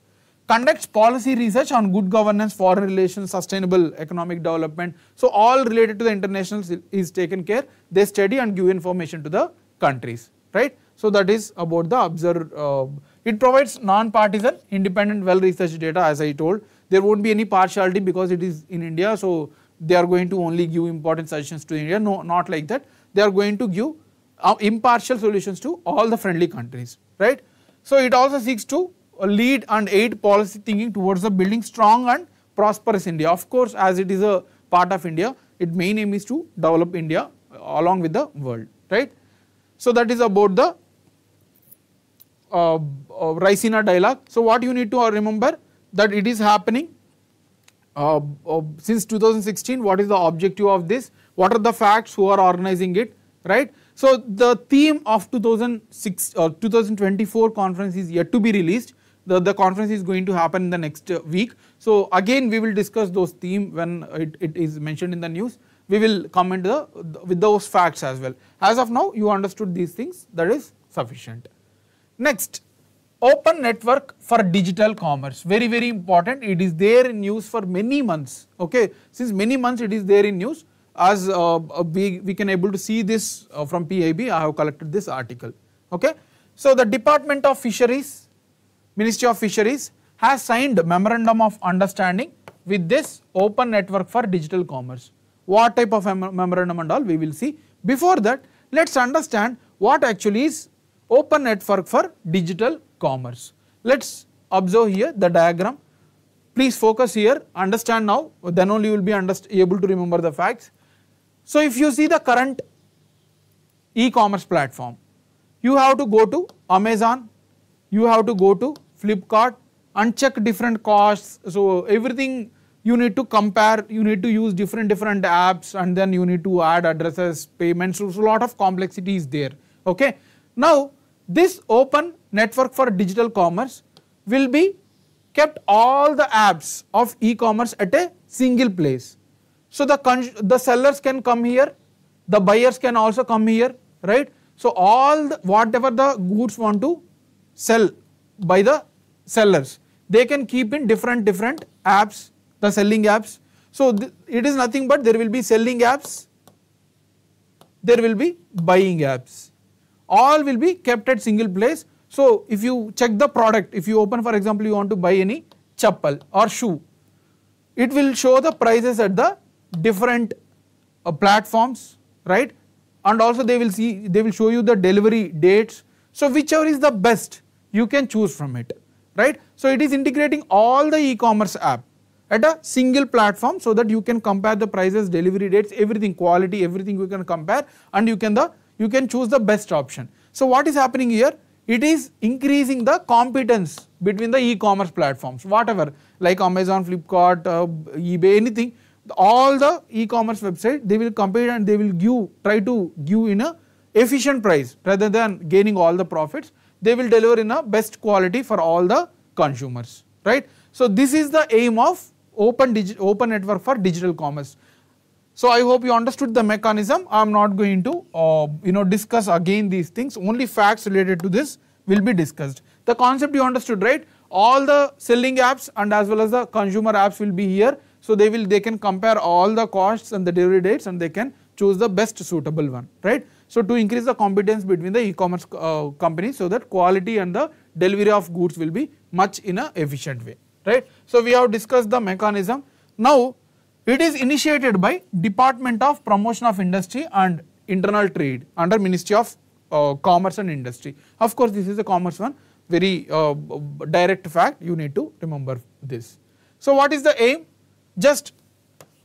conducts policy research on good governance, foreign relations, sustainable economic development. So all related to the international is- taken care. They study and give information to the countries, right? So that is about the observe. Uh, it provides non-partisan, independent, well-researched data. As I told, there won't be any partiality because it is in India. So they are going to only give important suggestions to India. No, not like that. They are going to give uh, impartial solutions to all the friendly countries, right? So it also seeks to lead and aid policy thinking towards the building strong and prosperous India. Of course, as it is a part of India, its main aim is to develop India along with the world, right? So that is about the uh, uh, Raisina dialogue. So what you need to remember that it is happening uh, uh, since 2016 what is the objective of this? What are the facts who are organizing it right? So the theme of 2006 or 2024 conference is yet to be released. The, the conference is going to happen in the next uh, week. So again we will discuss those theme when it, it is mentioned in the news. We will comment the with those facts as well. As of now you understood these things. That is sufficient. Next open network for digital commerce. Very very important. It is there in news for many months. Okay? Since many months it is there in news as uh, uh, we, we can able to see this uh, from pib i have collected this article. Okay? So the department of fisheries ministry of fisheries has signed memorandum of understanding with this open network for digital commerce. What type of memorandum and all we will see. Before that let's understand what actually is open network for digital commerce. Let's observe here the diagram. Please focus here, understand now, then only you will be able to remember the facts. So if you see the current e-commerce platform, you have to go to Amazon, you have to go to Flipkart uncheck different costs. So everything you need to compare, you need to use different different apps and then you need to add addresses, payments, so, lot of complexity is there. Okay. Now this open network for digital commerce will be kept all the apps of e-commerce at a single place. So the, the sellers can come here, the buyers can also come here, right? So all the, whatever the goods want to sell by the sellers, they can keep in different different apps, the selling apps. So it is nothing but there will be selling apps, there will be buying apps. All will be kept at single place. So if you check the product, if you open for example you want to buy any chappal or shoe, it will show the prices at the different uh, platforms, right? And also they will see, they will show you the delivery dates. So whichever is the best, you can choose from it, right? So it is integrating all the e-commerce app at a single platform so that you can compare the prices, delivery dates, everything, quality, everything you can compare and you can the you can choose the best option. So what is happening here? It is increasing the competence between the e-commerce platforms, whatever like Amazon, Flipkart, uh, eBay, anything all the e-commerce website they will compete and they will give try to give in a efficient price. Rather than gaining all the profits they will deliver in a best quality for all the consumers right? So this is the aim of open open network for digital commerce so i hope you understood the mechanism i am not going to uh, you know discuss again these things only facts related to this will be discussed the concept you understood right all the selling apps and as well as the consumer apps will be here so they will they can compare all the costs and the delivery dates and they can choose the best suitable one, right? So to increase the competence between the e-commerce uh, companies so that quality and the delivery of goods will be much in a efficient way, right? So we have discussed the mechanism. Now it is initiated by Department of Promotion of Industry and Internal Trade under Ministry of uh, Commerce and Industry. Of course, this is a commerce one, very uh, direct fact, you need to remember this. So what is the aim? just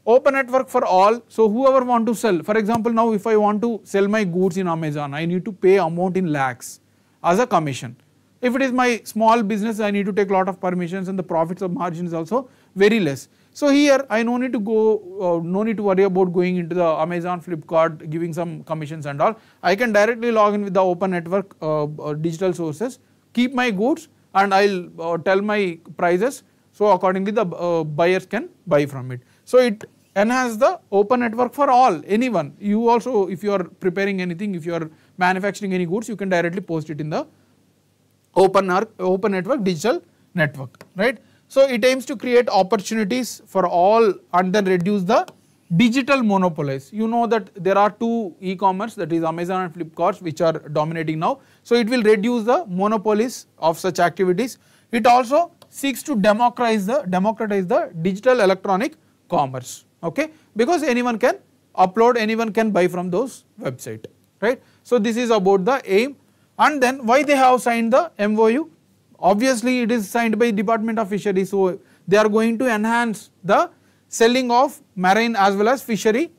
open network for all. So whoever want to sell, for example, now if I want to sell my goods in Amazon, I need to pay amount in lakhs as a commission. If it is my small business, I need to take lot of permissions and the profits of margin is also very less. So here I no need to go, uh, no need to worry about going into the Amazon, Flipkart, giving some commissions and all. I can directly log in with the open network uh, uh, digital sources, keep my goods and I'll uh, tell my prices so accordingly the uh, buyers can buy from it. So it enhances the open network for all, anyone. You also if you are preparing anything, if you are manufacturing any goods, you can directly post it in the open, open network digital network, right. So it aims to create opportunities for all and then reduce the digital monopolies. You know that there are two e-commerce that is Amazon and Flipkart which are dominating now. So it will reduce the monopolies of such activities. It also seeks to democratize the democratize the digital electronic commerce okay because anyone can upload anyone can buy from those website right so this is about the aim and then why they have signed the MOU obviously it is signed by department of fisheries so they are going to enhance the selling of marine as well as fishery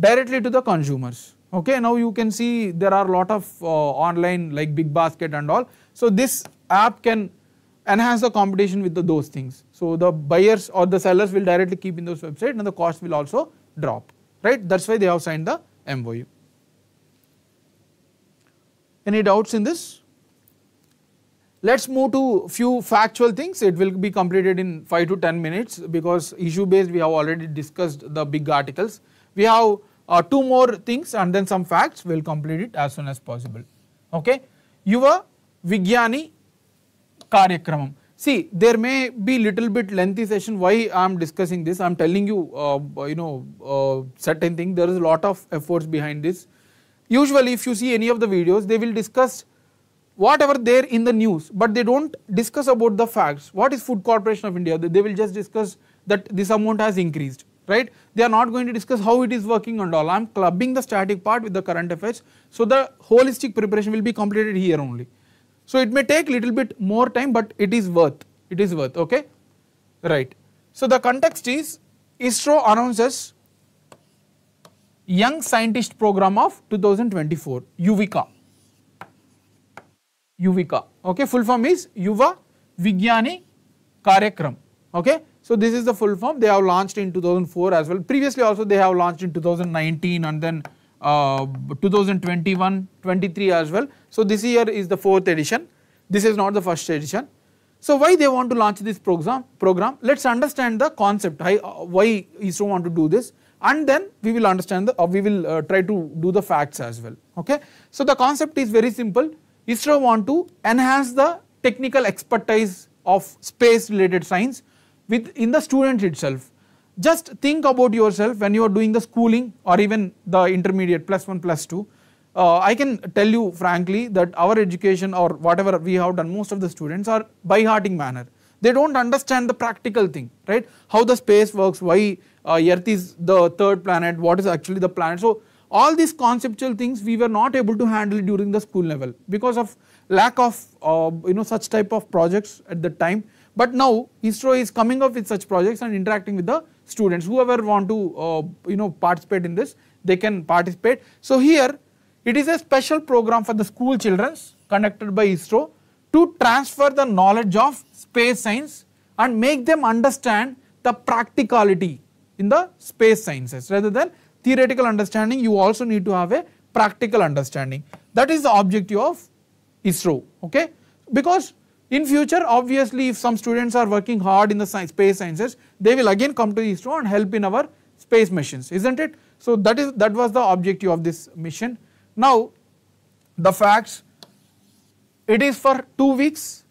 directly to the consumers okay now you can see there are a lot of uh, online like big basket and all so this app can enhance the competition with the, those things. So the buyers or the sellers will directly keep in those website and the cost will also drop, right? That's why they have signed the MOU. Any doubts in this? Let's move to few factual things. It will be completed in 5 to 10 minutes because issue based we have already discussed the big articles. We have uh, two more things and then some facts. We'll complete it as soon as possible. Okay. Yuva Vigyani karyakramam. See, there may be little bit lengthy session. Why I am discussing this? I am telling you, uh, you know, uh, certain thing. There is a lot of efforts behind this. Usually, if you see any of the videos, they will discuss whatever there in the news, but they don't discuss about the facts. What is Food Corporation of India? They will just discuss that this amount has increased, right? They are not going to discuss how it is working and all. I am clubbing the static part with the current affairs, so the holistic preparation will be completed here only. So it may take little bit more time but it is worth, it is worth, okay, right. So the context is ISRO announces Young Scientist Program of 2024, YUVIKA, YUVIKA, okay, full form is Yuva Vigyani Karyakram. Okay, so this is the full form. They have launched in 2004 as well. Previously also they have launched in 2019 and then uh, 2021, 23 as well. So this year is the fourth edition. This is not the first edition. So why they want to launch this program? Program. Let's understand the concept. Why, uh, why ISRO want to do this, and then we will understand the. Uh, we will uh, try to do the facts as well. Okay. So the concept is very simple. ISRO want to enhance the technical expertise of space related science with in the student itself. Just think about yourself when you are doing the schooling or even the intermediate plus 1 plus 2. Uh, I can tell you frankly that our education or whatever we have done most of the students are by hearting manner. They don't understand the practical thing, right? How the space works, why uh, Earth is the third planet, what is actually the planet. So all these conceptual things we were not able to handle during the school level because of lack of uh, you know such type of projects at the time. But now ISRO is coming up with such projects and interacting with the students. Whoever want to uh, you know participate in this, they can participate. So here it is a special program for the school children conducted by ISRO to transfer the knowledge of space science and make them understand the practicality in the space sciences rather than theoretical understanding you also need to have a practical understanding that is the objective of ISRO okay because in future obviously if some students are working hard in the science, space sciences they will again come to ISRO and help in our space missions isn't it. So that is that was the objective of this mission. Now the facts it is for 2 weeks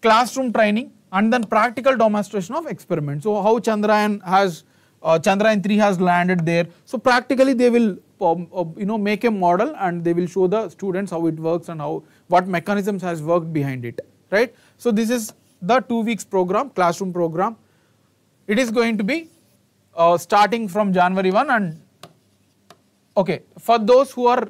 classroom training and then practical demonstration of experiments. So how Chandrayaan has uh, Chandrayaan 3 has landed there. So practically they will um, uh, you know make a model and they will show the students how it works and how what mechanisms has worked behind it right. So this is the 2 weeks program classroom program. It is going to be uh, starting from January 1 and okay for those who are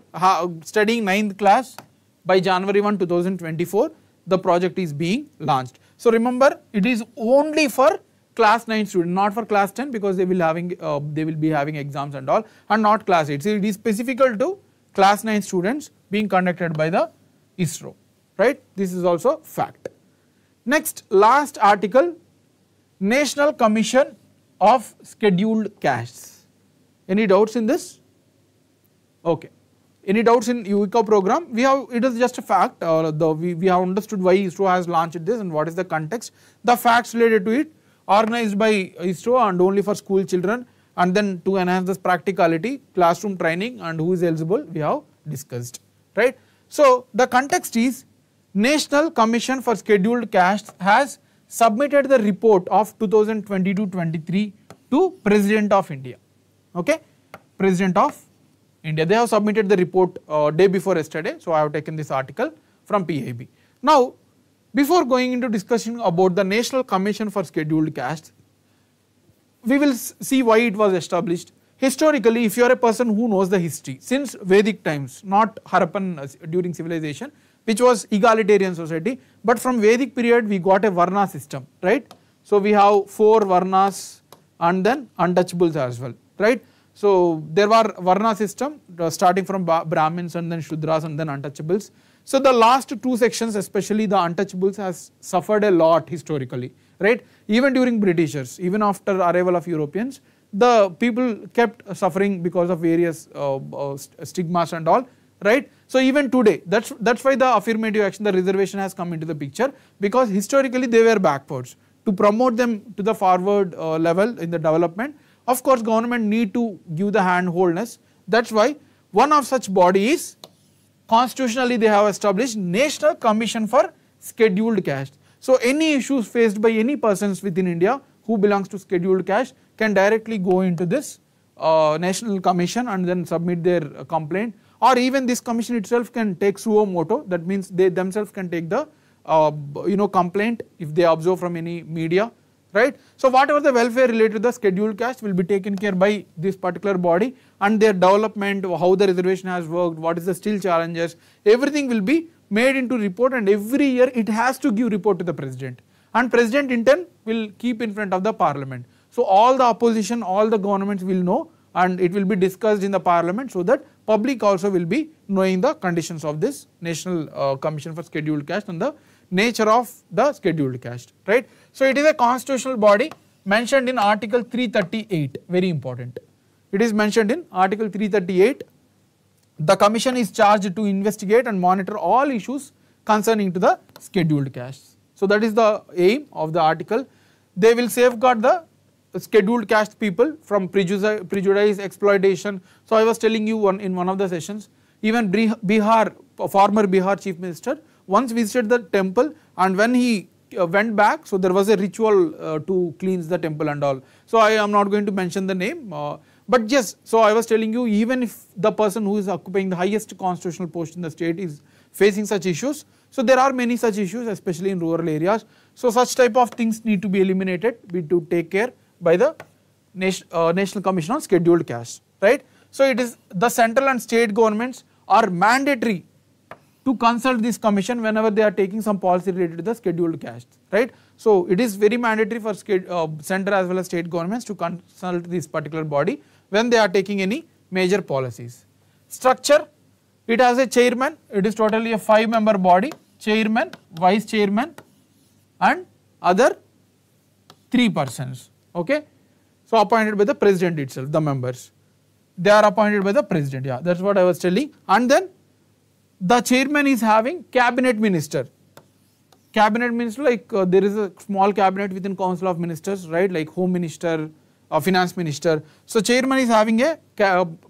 studying 9th class by January 1 2024 the project is being launched. So remember it is only for class 9 students not for class 10 because they will having uh, they will be having exams and all and not class 8. So it is specific to class 9 students being conducted by the ISRO right this is also fact. Next last article National Commission of Scheduled Castes. Any doubts in this? Okay. Any doubts in Eureka program? We have it is just a fact uh, the we, we have understood why ISRO has launched this and what is the context. The facts related to it organized by ISRO and only for school children and then to enhance this practicality classroom training and who is eligible we have discussed right. So the context is National Commission for Scheduled Castes has submitted the report of 2022-23 to President of India. Okay, President of India. They have submitted the report uh, day before yesterday. So I have taken this article from PIB. Now, before going into discussion about the National Commission for Scheduled Castes, we will see why it was established. Historically, if you are a person who knows the history, since Vedic times, not Harappan uh, during civilization, which was egalitarian society, but from Vedic period we got a Varna system, right. So we have four Varnas and then untouchables as well, right. So there were Varna system uh, starting from Brahmins and then Shudras and then untouchables. So the last two sections especially the untouchables has suffered a lot historically, right. Even during Britishers, even after arrival of Europeans, the people kept suffering because of various uh, uh, stigmas and all, right. So even today, that's, that's why the affirmative action, the reservation has come into the picture because historically they were backwards. To promote them to the forward uh, level in the development, of course government need to give the handholdness. That's why one of such body is constitutionally they have established National Commission for Scheduled Caste. So any issues faced by any persons within India who belongs to scheduled caste can directly go into this uh, national commission and then submit their uh, complaint. Or even this commission itself can take suo moto that means they themselves can take the uh, you know complaint if they observe from any media right. So whatever the welfare related to the scheduled caste will be taken care by this particular body and their development how the reservation has worked what is the still challenges everything will be made into report and every year it has to give report to the president and president in turn will keep in front of the parliament. So all the opposition all the governments will know and it will be discussed in the parliament so that public also will be knowing the conditions of this National uh, Commission for Scheduled Caste and the nature of the scheduled caste, right. So, it is a constitutional body mentioned in article 338, very important. It is mentioned in article 338. The commission is charged to investigate and monitor all issues concerning to the scheduled castes. So, that is the aim of the article. They will safeguard the scheduled caste people from prejudice, exploitation. So, I was telling you one in one of the sessions even Bihar former Bihar chief minister once visited the temple and when he went back so there was a ritual uh, to cleanse the temple and all. So, I am not going to mention the name uh, but yes so I was telling you even if the person who is occupying the highest constitutional post in the state is facing such issues. So, there are many such issues especially in rural areas. So, such type of things need to be eliminated be to take care by the Nation, uh, National Commission on Scheduled Caste right. So, it is the central and state governments are mandatory to consult this commission whenever they are taking some policy related to the scheduled castes, right. So, it is very mandatory for uh, center as well as state governments to consult this particular body when they are taking any major policies. Structure, it has a chairman, it is totally a 5 member body, chairman, vice chairman and other 3 persons, okay. So, appointed by the president itself, the members, they are appointed by the president, yeah, that is what I was telling and then the chairman is having cabinet minister. Cabinet minister like uh, there is a small cabinet within council of ministers right like home minister or finance minister. So chairman is having a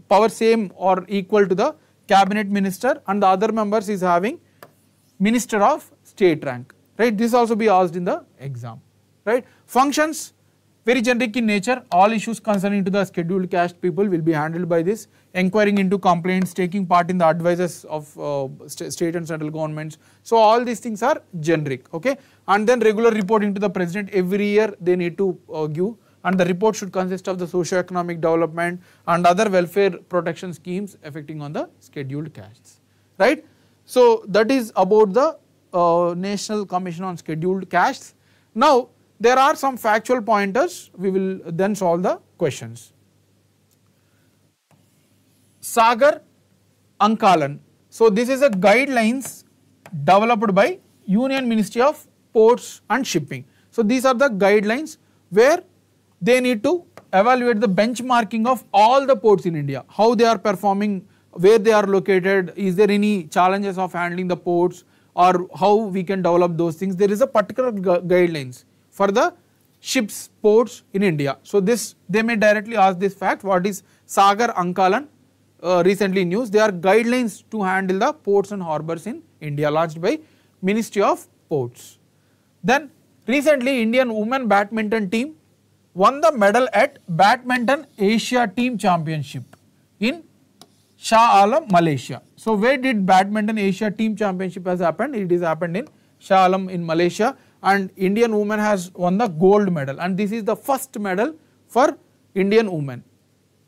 power same or equal to the cabinet minister and the other members is having minister of state rank right this also be asked in the exam right. Functions very generic in nature all issues concerning to the scheduled caste people will be handled by this inquiring into complaints taking part in the advices of uh, st state and central governments. So all these things are generic okay? And then regular reporting to the president every year they need to uh, give. And the report should consist of the socio-economic development and other welfare protection schemes affecting on the scheduled castes right? So that is about the uh, national commission on scheduled castes. Now there are some factual pointers, we will then solve the questions. Sagar Ankalan. So this is a guidelines developed by Union Ministry of Ports and Shipping. So these are the guidelines where they need to evaluate the benchmarking of all the ports in India, how they are performing, where they are located, is there any challenges of handling the ports or how we can develop those things. There is a particular gu guidelines for the ships ports in India. So this they may directly ask this fact what is Sagar Ankalan uh, recently news they are guidelines to handle the ports and harbors in India launched by Ministry of Ports. Then recently Indian women badminton team won the medal at badminton Asia team championship in Shah Alam Malaysia. So where did badminton Asia team championship has happened? It is happened in Shah Alam in Malaysia and Indian woman has won the gold medal and this is the first medal for Indian woman.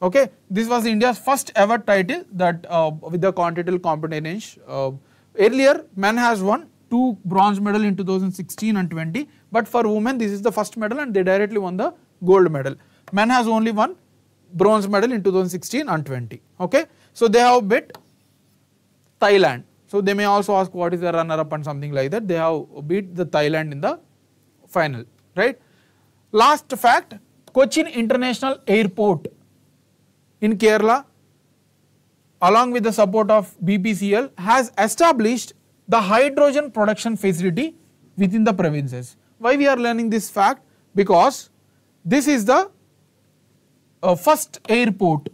Okay, this was India's first ever title that uh, with the continental competition. Uh, earlier, men has won two bronze medal in 2016 and 20, but for women this is the first medal and they directly won the gold medal. Men has only won bronze medal in 2016 and 20. Okay, so they have beat Thailand so they may also ask what is the runner up and something like that. They have beat the Thailand in the final, right. Last fact, Cochin International Airport in Kerala along with the support of BPCL has established the hydrogen production facility within the provinces. Why we are learning this fact? Because this is the uh, first airport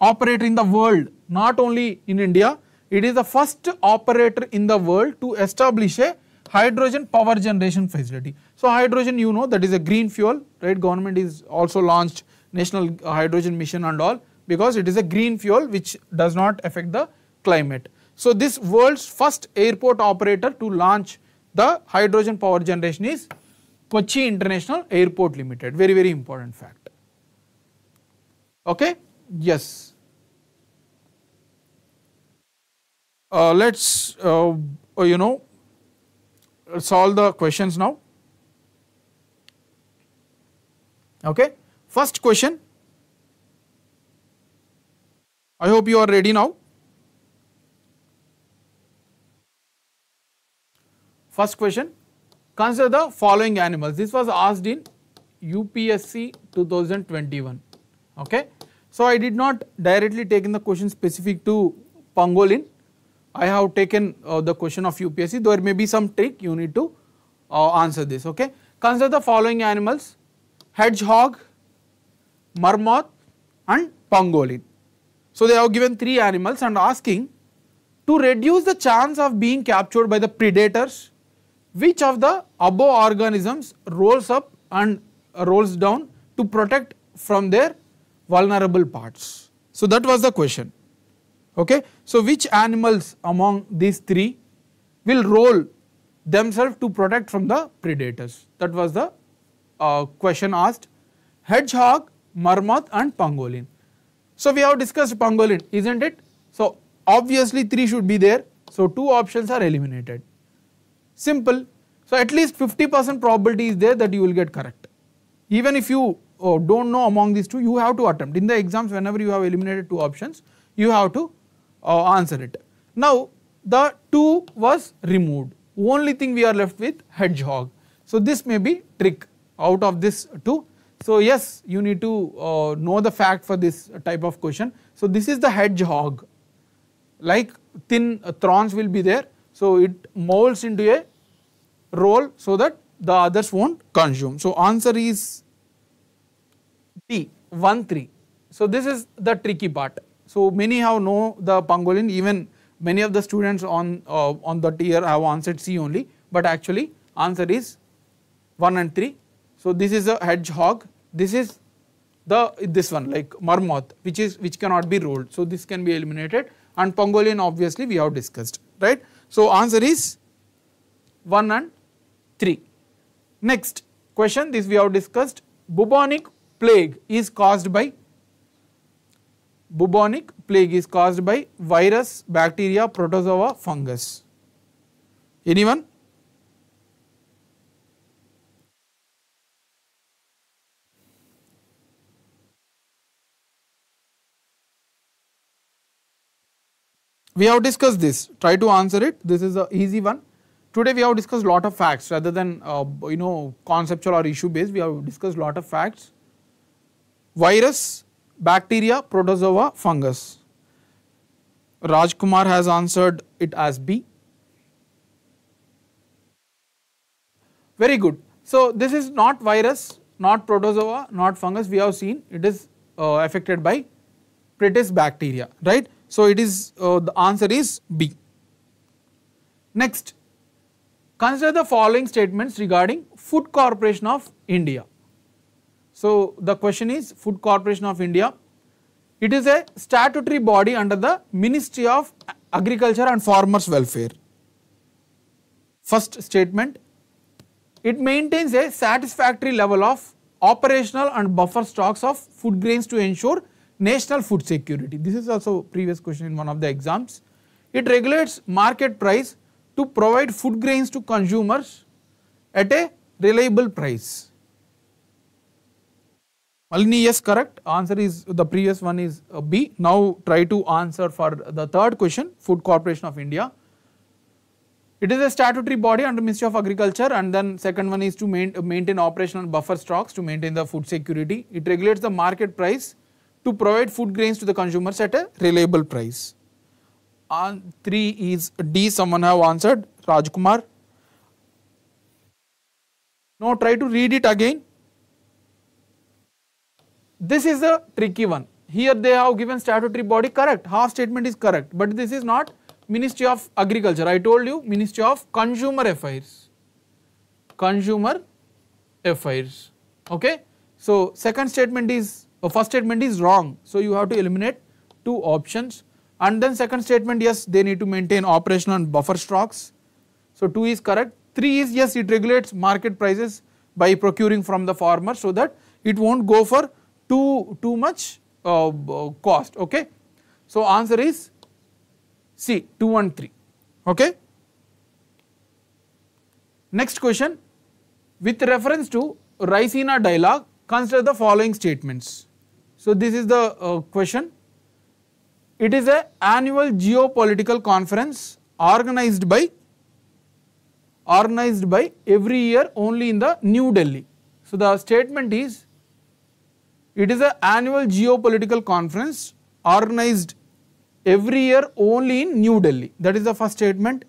operator in the world, not only in India, it is the first operator in the world to establish a hydrogen power generation facility. So hydrogen you know that is a green fuel right government is also launched national hydrogen mission and all because it is a green fuel which does not affect the climate. So this world's first airport operator to launch the hydrogen power generation is Kochi International Airport Limited very very important fact. Okay yes. Uh, let us uh, uh, you know solve the questions now. Okay. First question, I hope you are ready now. First question, consider the following animals. This was asked in UPSC 2021. Okay. So I did not directly take in the question specific to pangolin. I have taken uh, the question of UPSC. There may be some trick you need to uh, answer this. Okay. Consider the following animals: hedgehog, marmot, and pangolin. So they have given three animals and asking to reduce the chance of being captured by the predators, which of the above organisms rolls up and rolls down to protect from their vulnerable parts. So that was the question. Okay. So which animals among these three will roll themselves to protect from the predators? That was the uh, question asked. Hedgehog, marmot and pangolin. So we have discussed pangolin, isn't it? So obviously 3 should be there. So 2 options are eliminated. Simple. So at least 50% probability is there that you will get correct. Even if you oh, do not know among these two, you have to attempt. In the exams, whenever you have eliminated two options, you have to uh, answer it. Now, the 2 was removed. Only thing we are left with hedgehog. So, this may be trick out of this 2. So, yes, you need to uh, know the fact for this type of question. So, this is the hedgehog like thin uh, thorns will be there. So, it molds into a roll so that the others not consume. So, answer is D 1 3. So, this is the tricky part. So, many have know the pangolin even many of the students on uh, on the tier have answered C only, but actually answer is 1 and 3. So, this is a hedgehog, this is the this one like marmot which is which cannot be rolled. So, this can be eliminated and pangolin obviously we have discussed right. So, answer is 1 and 3. Next question this we have discussed bubonic plague is caused by bubonic plague is caused by virus, bacteria, protozoa, fungus. Anyone? We have discussed this, try to answer it, this is a easy one. Today we have discussed lot of facts rather than uh, you know conceptual or issue based, we have discussed lot of facts. Virus, bacteria, protozoa, fungus. Rajkumar has answered it as B. Very good. So, this is not virus, not protozoa, not fungus we have seen it is uh, affected by Praetus bacteria, right. So, it is uh, the answer is B. Next, consider the following statements regarding Food Corporation of India. So, the question is Food Corporation of India, it is a statutory body under the Ministry of Agriculture and Farmers Welfare. First statement, it maintains a satisfactory level of operational and buffer stocks of food grains to ensure national food security. This is also previous question in one of the exams. It regulates market price to provide food grains to consumers at a reliable price. Malini, yes, correct. Answer is the previous one is B. Now try to answer for the third question, Food Corporation of India. It is a statutory body under Ministry of Agriculture and then second one is to main, maintain operational buffer stocks to maintain the food security. It regulates the market price to provide food grains to the consumers at a reliable price. And 3 is D, someone have answered, Rajkumar. Now try to read it again. This is a tricky one. Here they have given statutory body correct, half statement is correct, but this is not Ministry of Agriculture. I told you Ministry of Consumer Affairs. Consumer Affairs. Okay. So second statement is uh, first statement is wrong. So you have to eliminate two options and then second statement yes they need to maintain operational and buffer stocks. So 2 is correct. 3 is yes it regulates market prices by procuring from the farmer so that it won't go for too, too much uh, cost okay. So answer is C 2 and 3 okay. Next question with reference to Raisina dialogue consider the following statements. So, this is the uh, question. It is a annual geopolitical conference organized by organized by every year only in the New Delhi. So the statement is it is an annual geopolitical conference organized every year only in New Delhi. That is the first statement.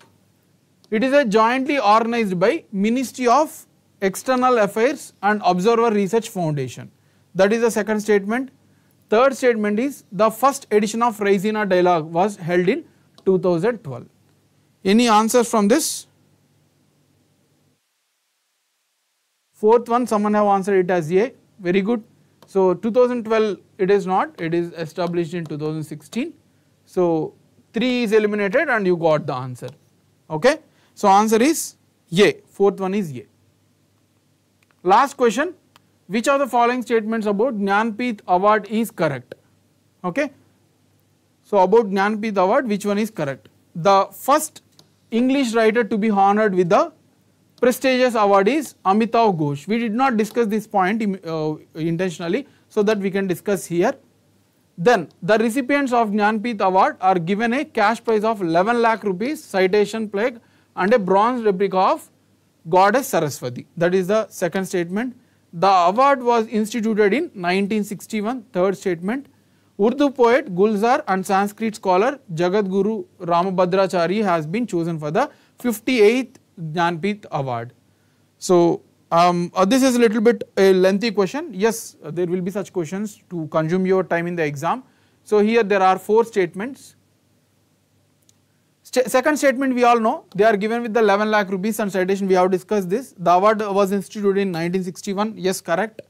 It is a jointly organized by Ministry of External Affairs and Observer Research Foundation. That is the second statement. Third statement is the first edition of Raisina Dialogue was held in 2012. Any answers from this? Fourth one, someone have answered it as A. Very good. So 2012 it is not, it is established in 2016. So 3 is eliminated and you got the answer. Okay. So answer is A. Fourth one is A. Last question. Which of the following statements about Jnanpith award is correct? Okay. So about Jnanpith award, which one is correct? The first English writer to be honored with the prestigious award is Amitav Ghosh. We did not discuss this point uh, intentionally so that we can discuss here. Then the recipients of Jnanpith award are given a cash prize of 11 lakh rupees, citation plaque and a bronze replica of goddess Saraswati. That is the second statement. The award was instituted in 1961, third statement. Urdu poet Gulzar and Sanskrit scholar Jagat Guru Ramabhadrachari has been chosen for the 58th Jnanpith award. So, um, uh, this is a little bit a lengthy question. Yes, uh, there will be such questions to consume your time in the exam. So, here there are four statements. St second statement we all know they are given with the 11 lakh rupees and citation we have discussed this. The award was instituted in 1961. Yes, correct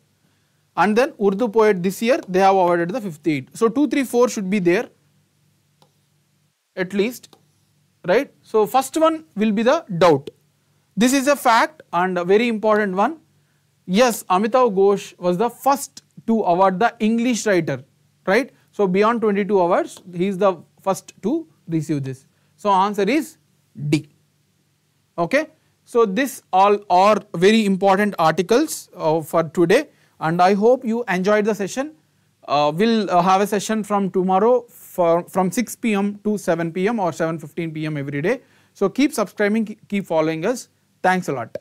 and then Urdu poet this year they have awarded the 58. So 2, 3, 4 should be there at least right. So first one will be the doubt. This is a fact and a very important one. Yes, Amitav Ghosh was the first to award the English writer right. So beyond 22 awards he is the first to receive this. So answer is D. Okay. So this all are very important articles uh, for today and I hope you enjoyed the session. Uh, we'll uh, have a session from tomorrow for, from 6 pm to 7 pm or 7.15 pm every day. So keep subscribing, keep following us. Thanks a lot.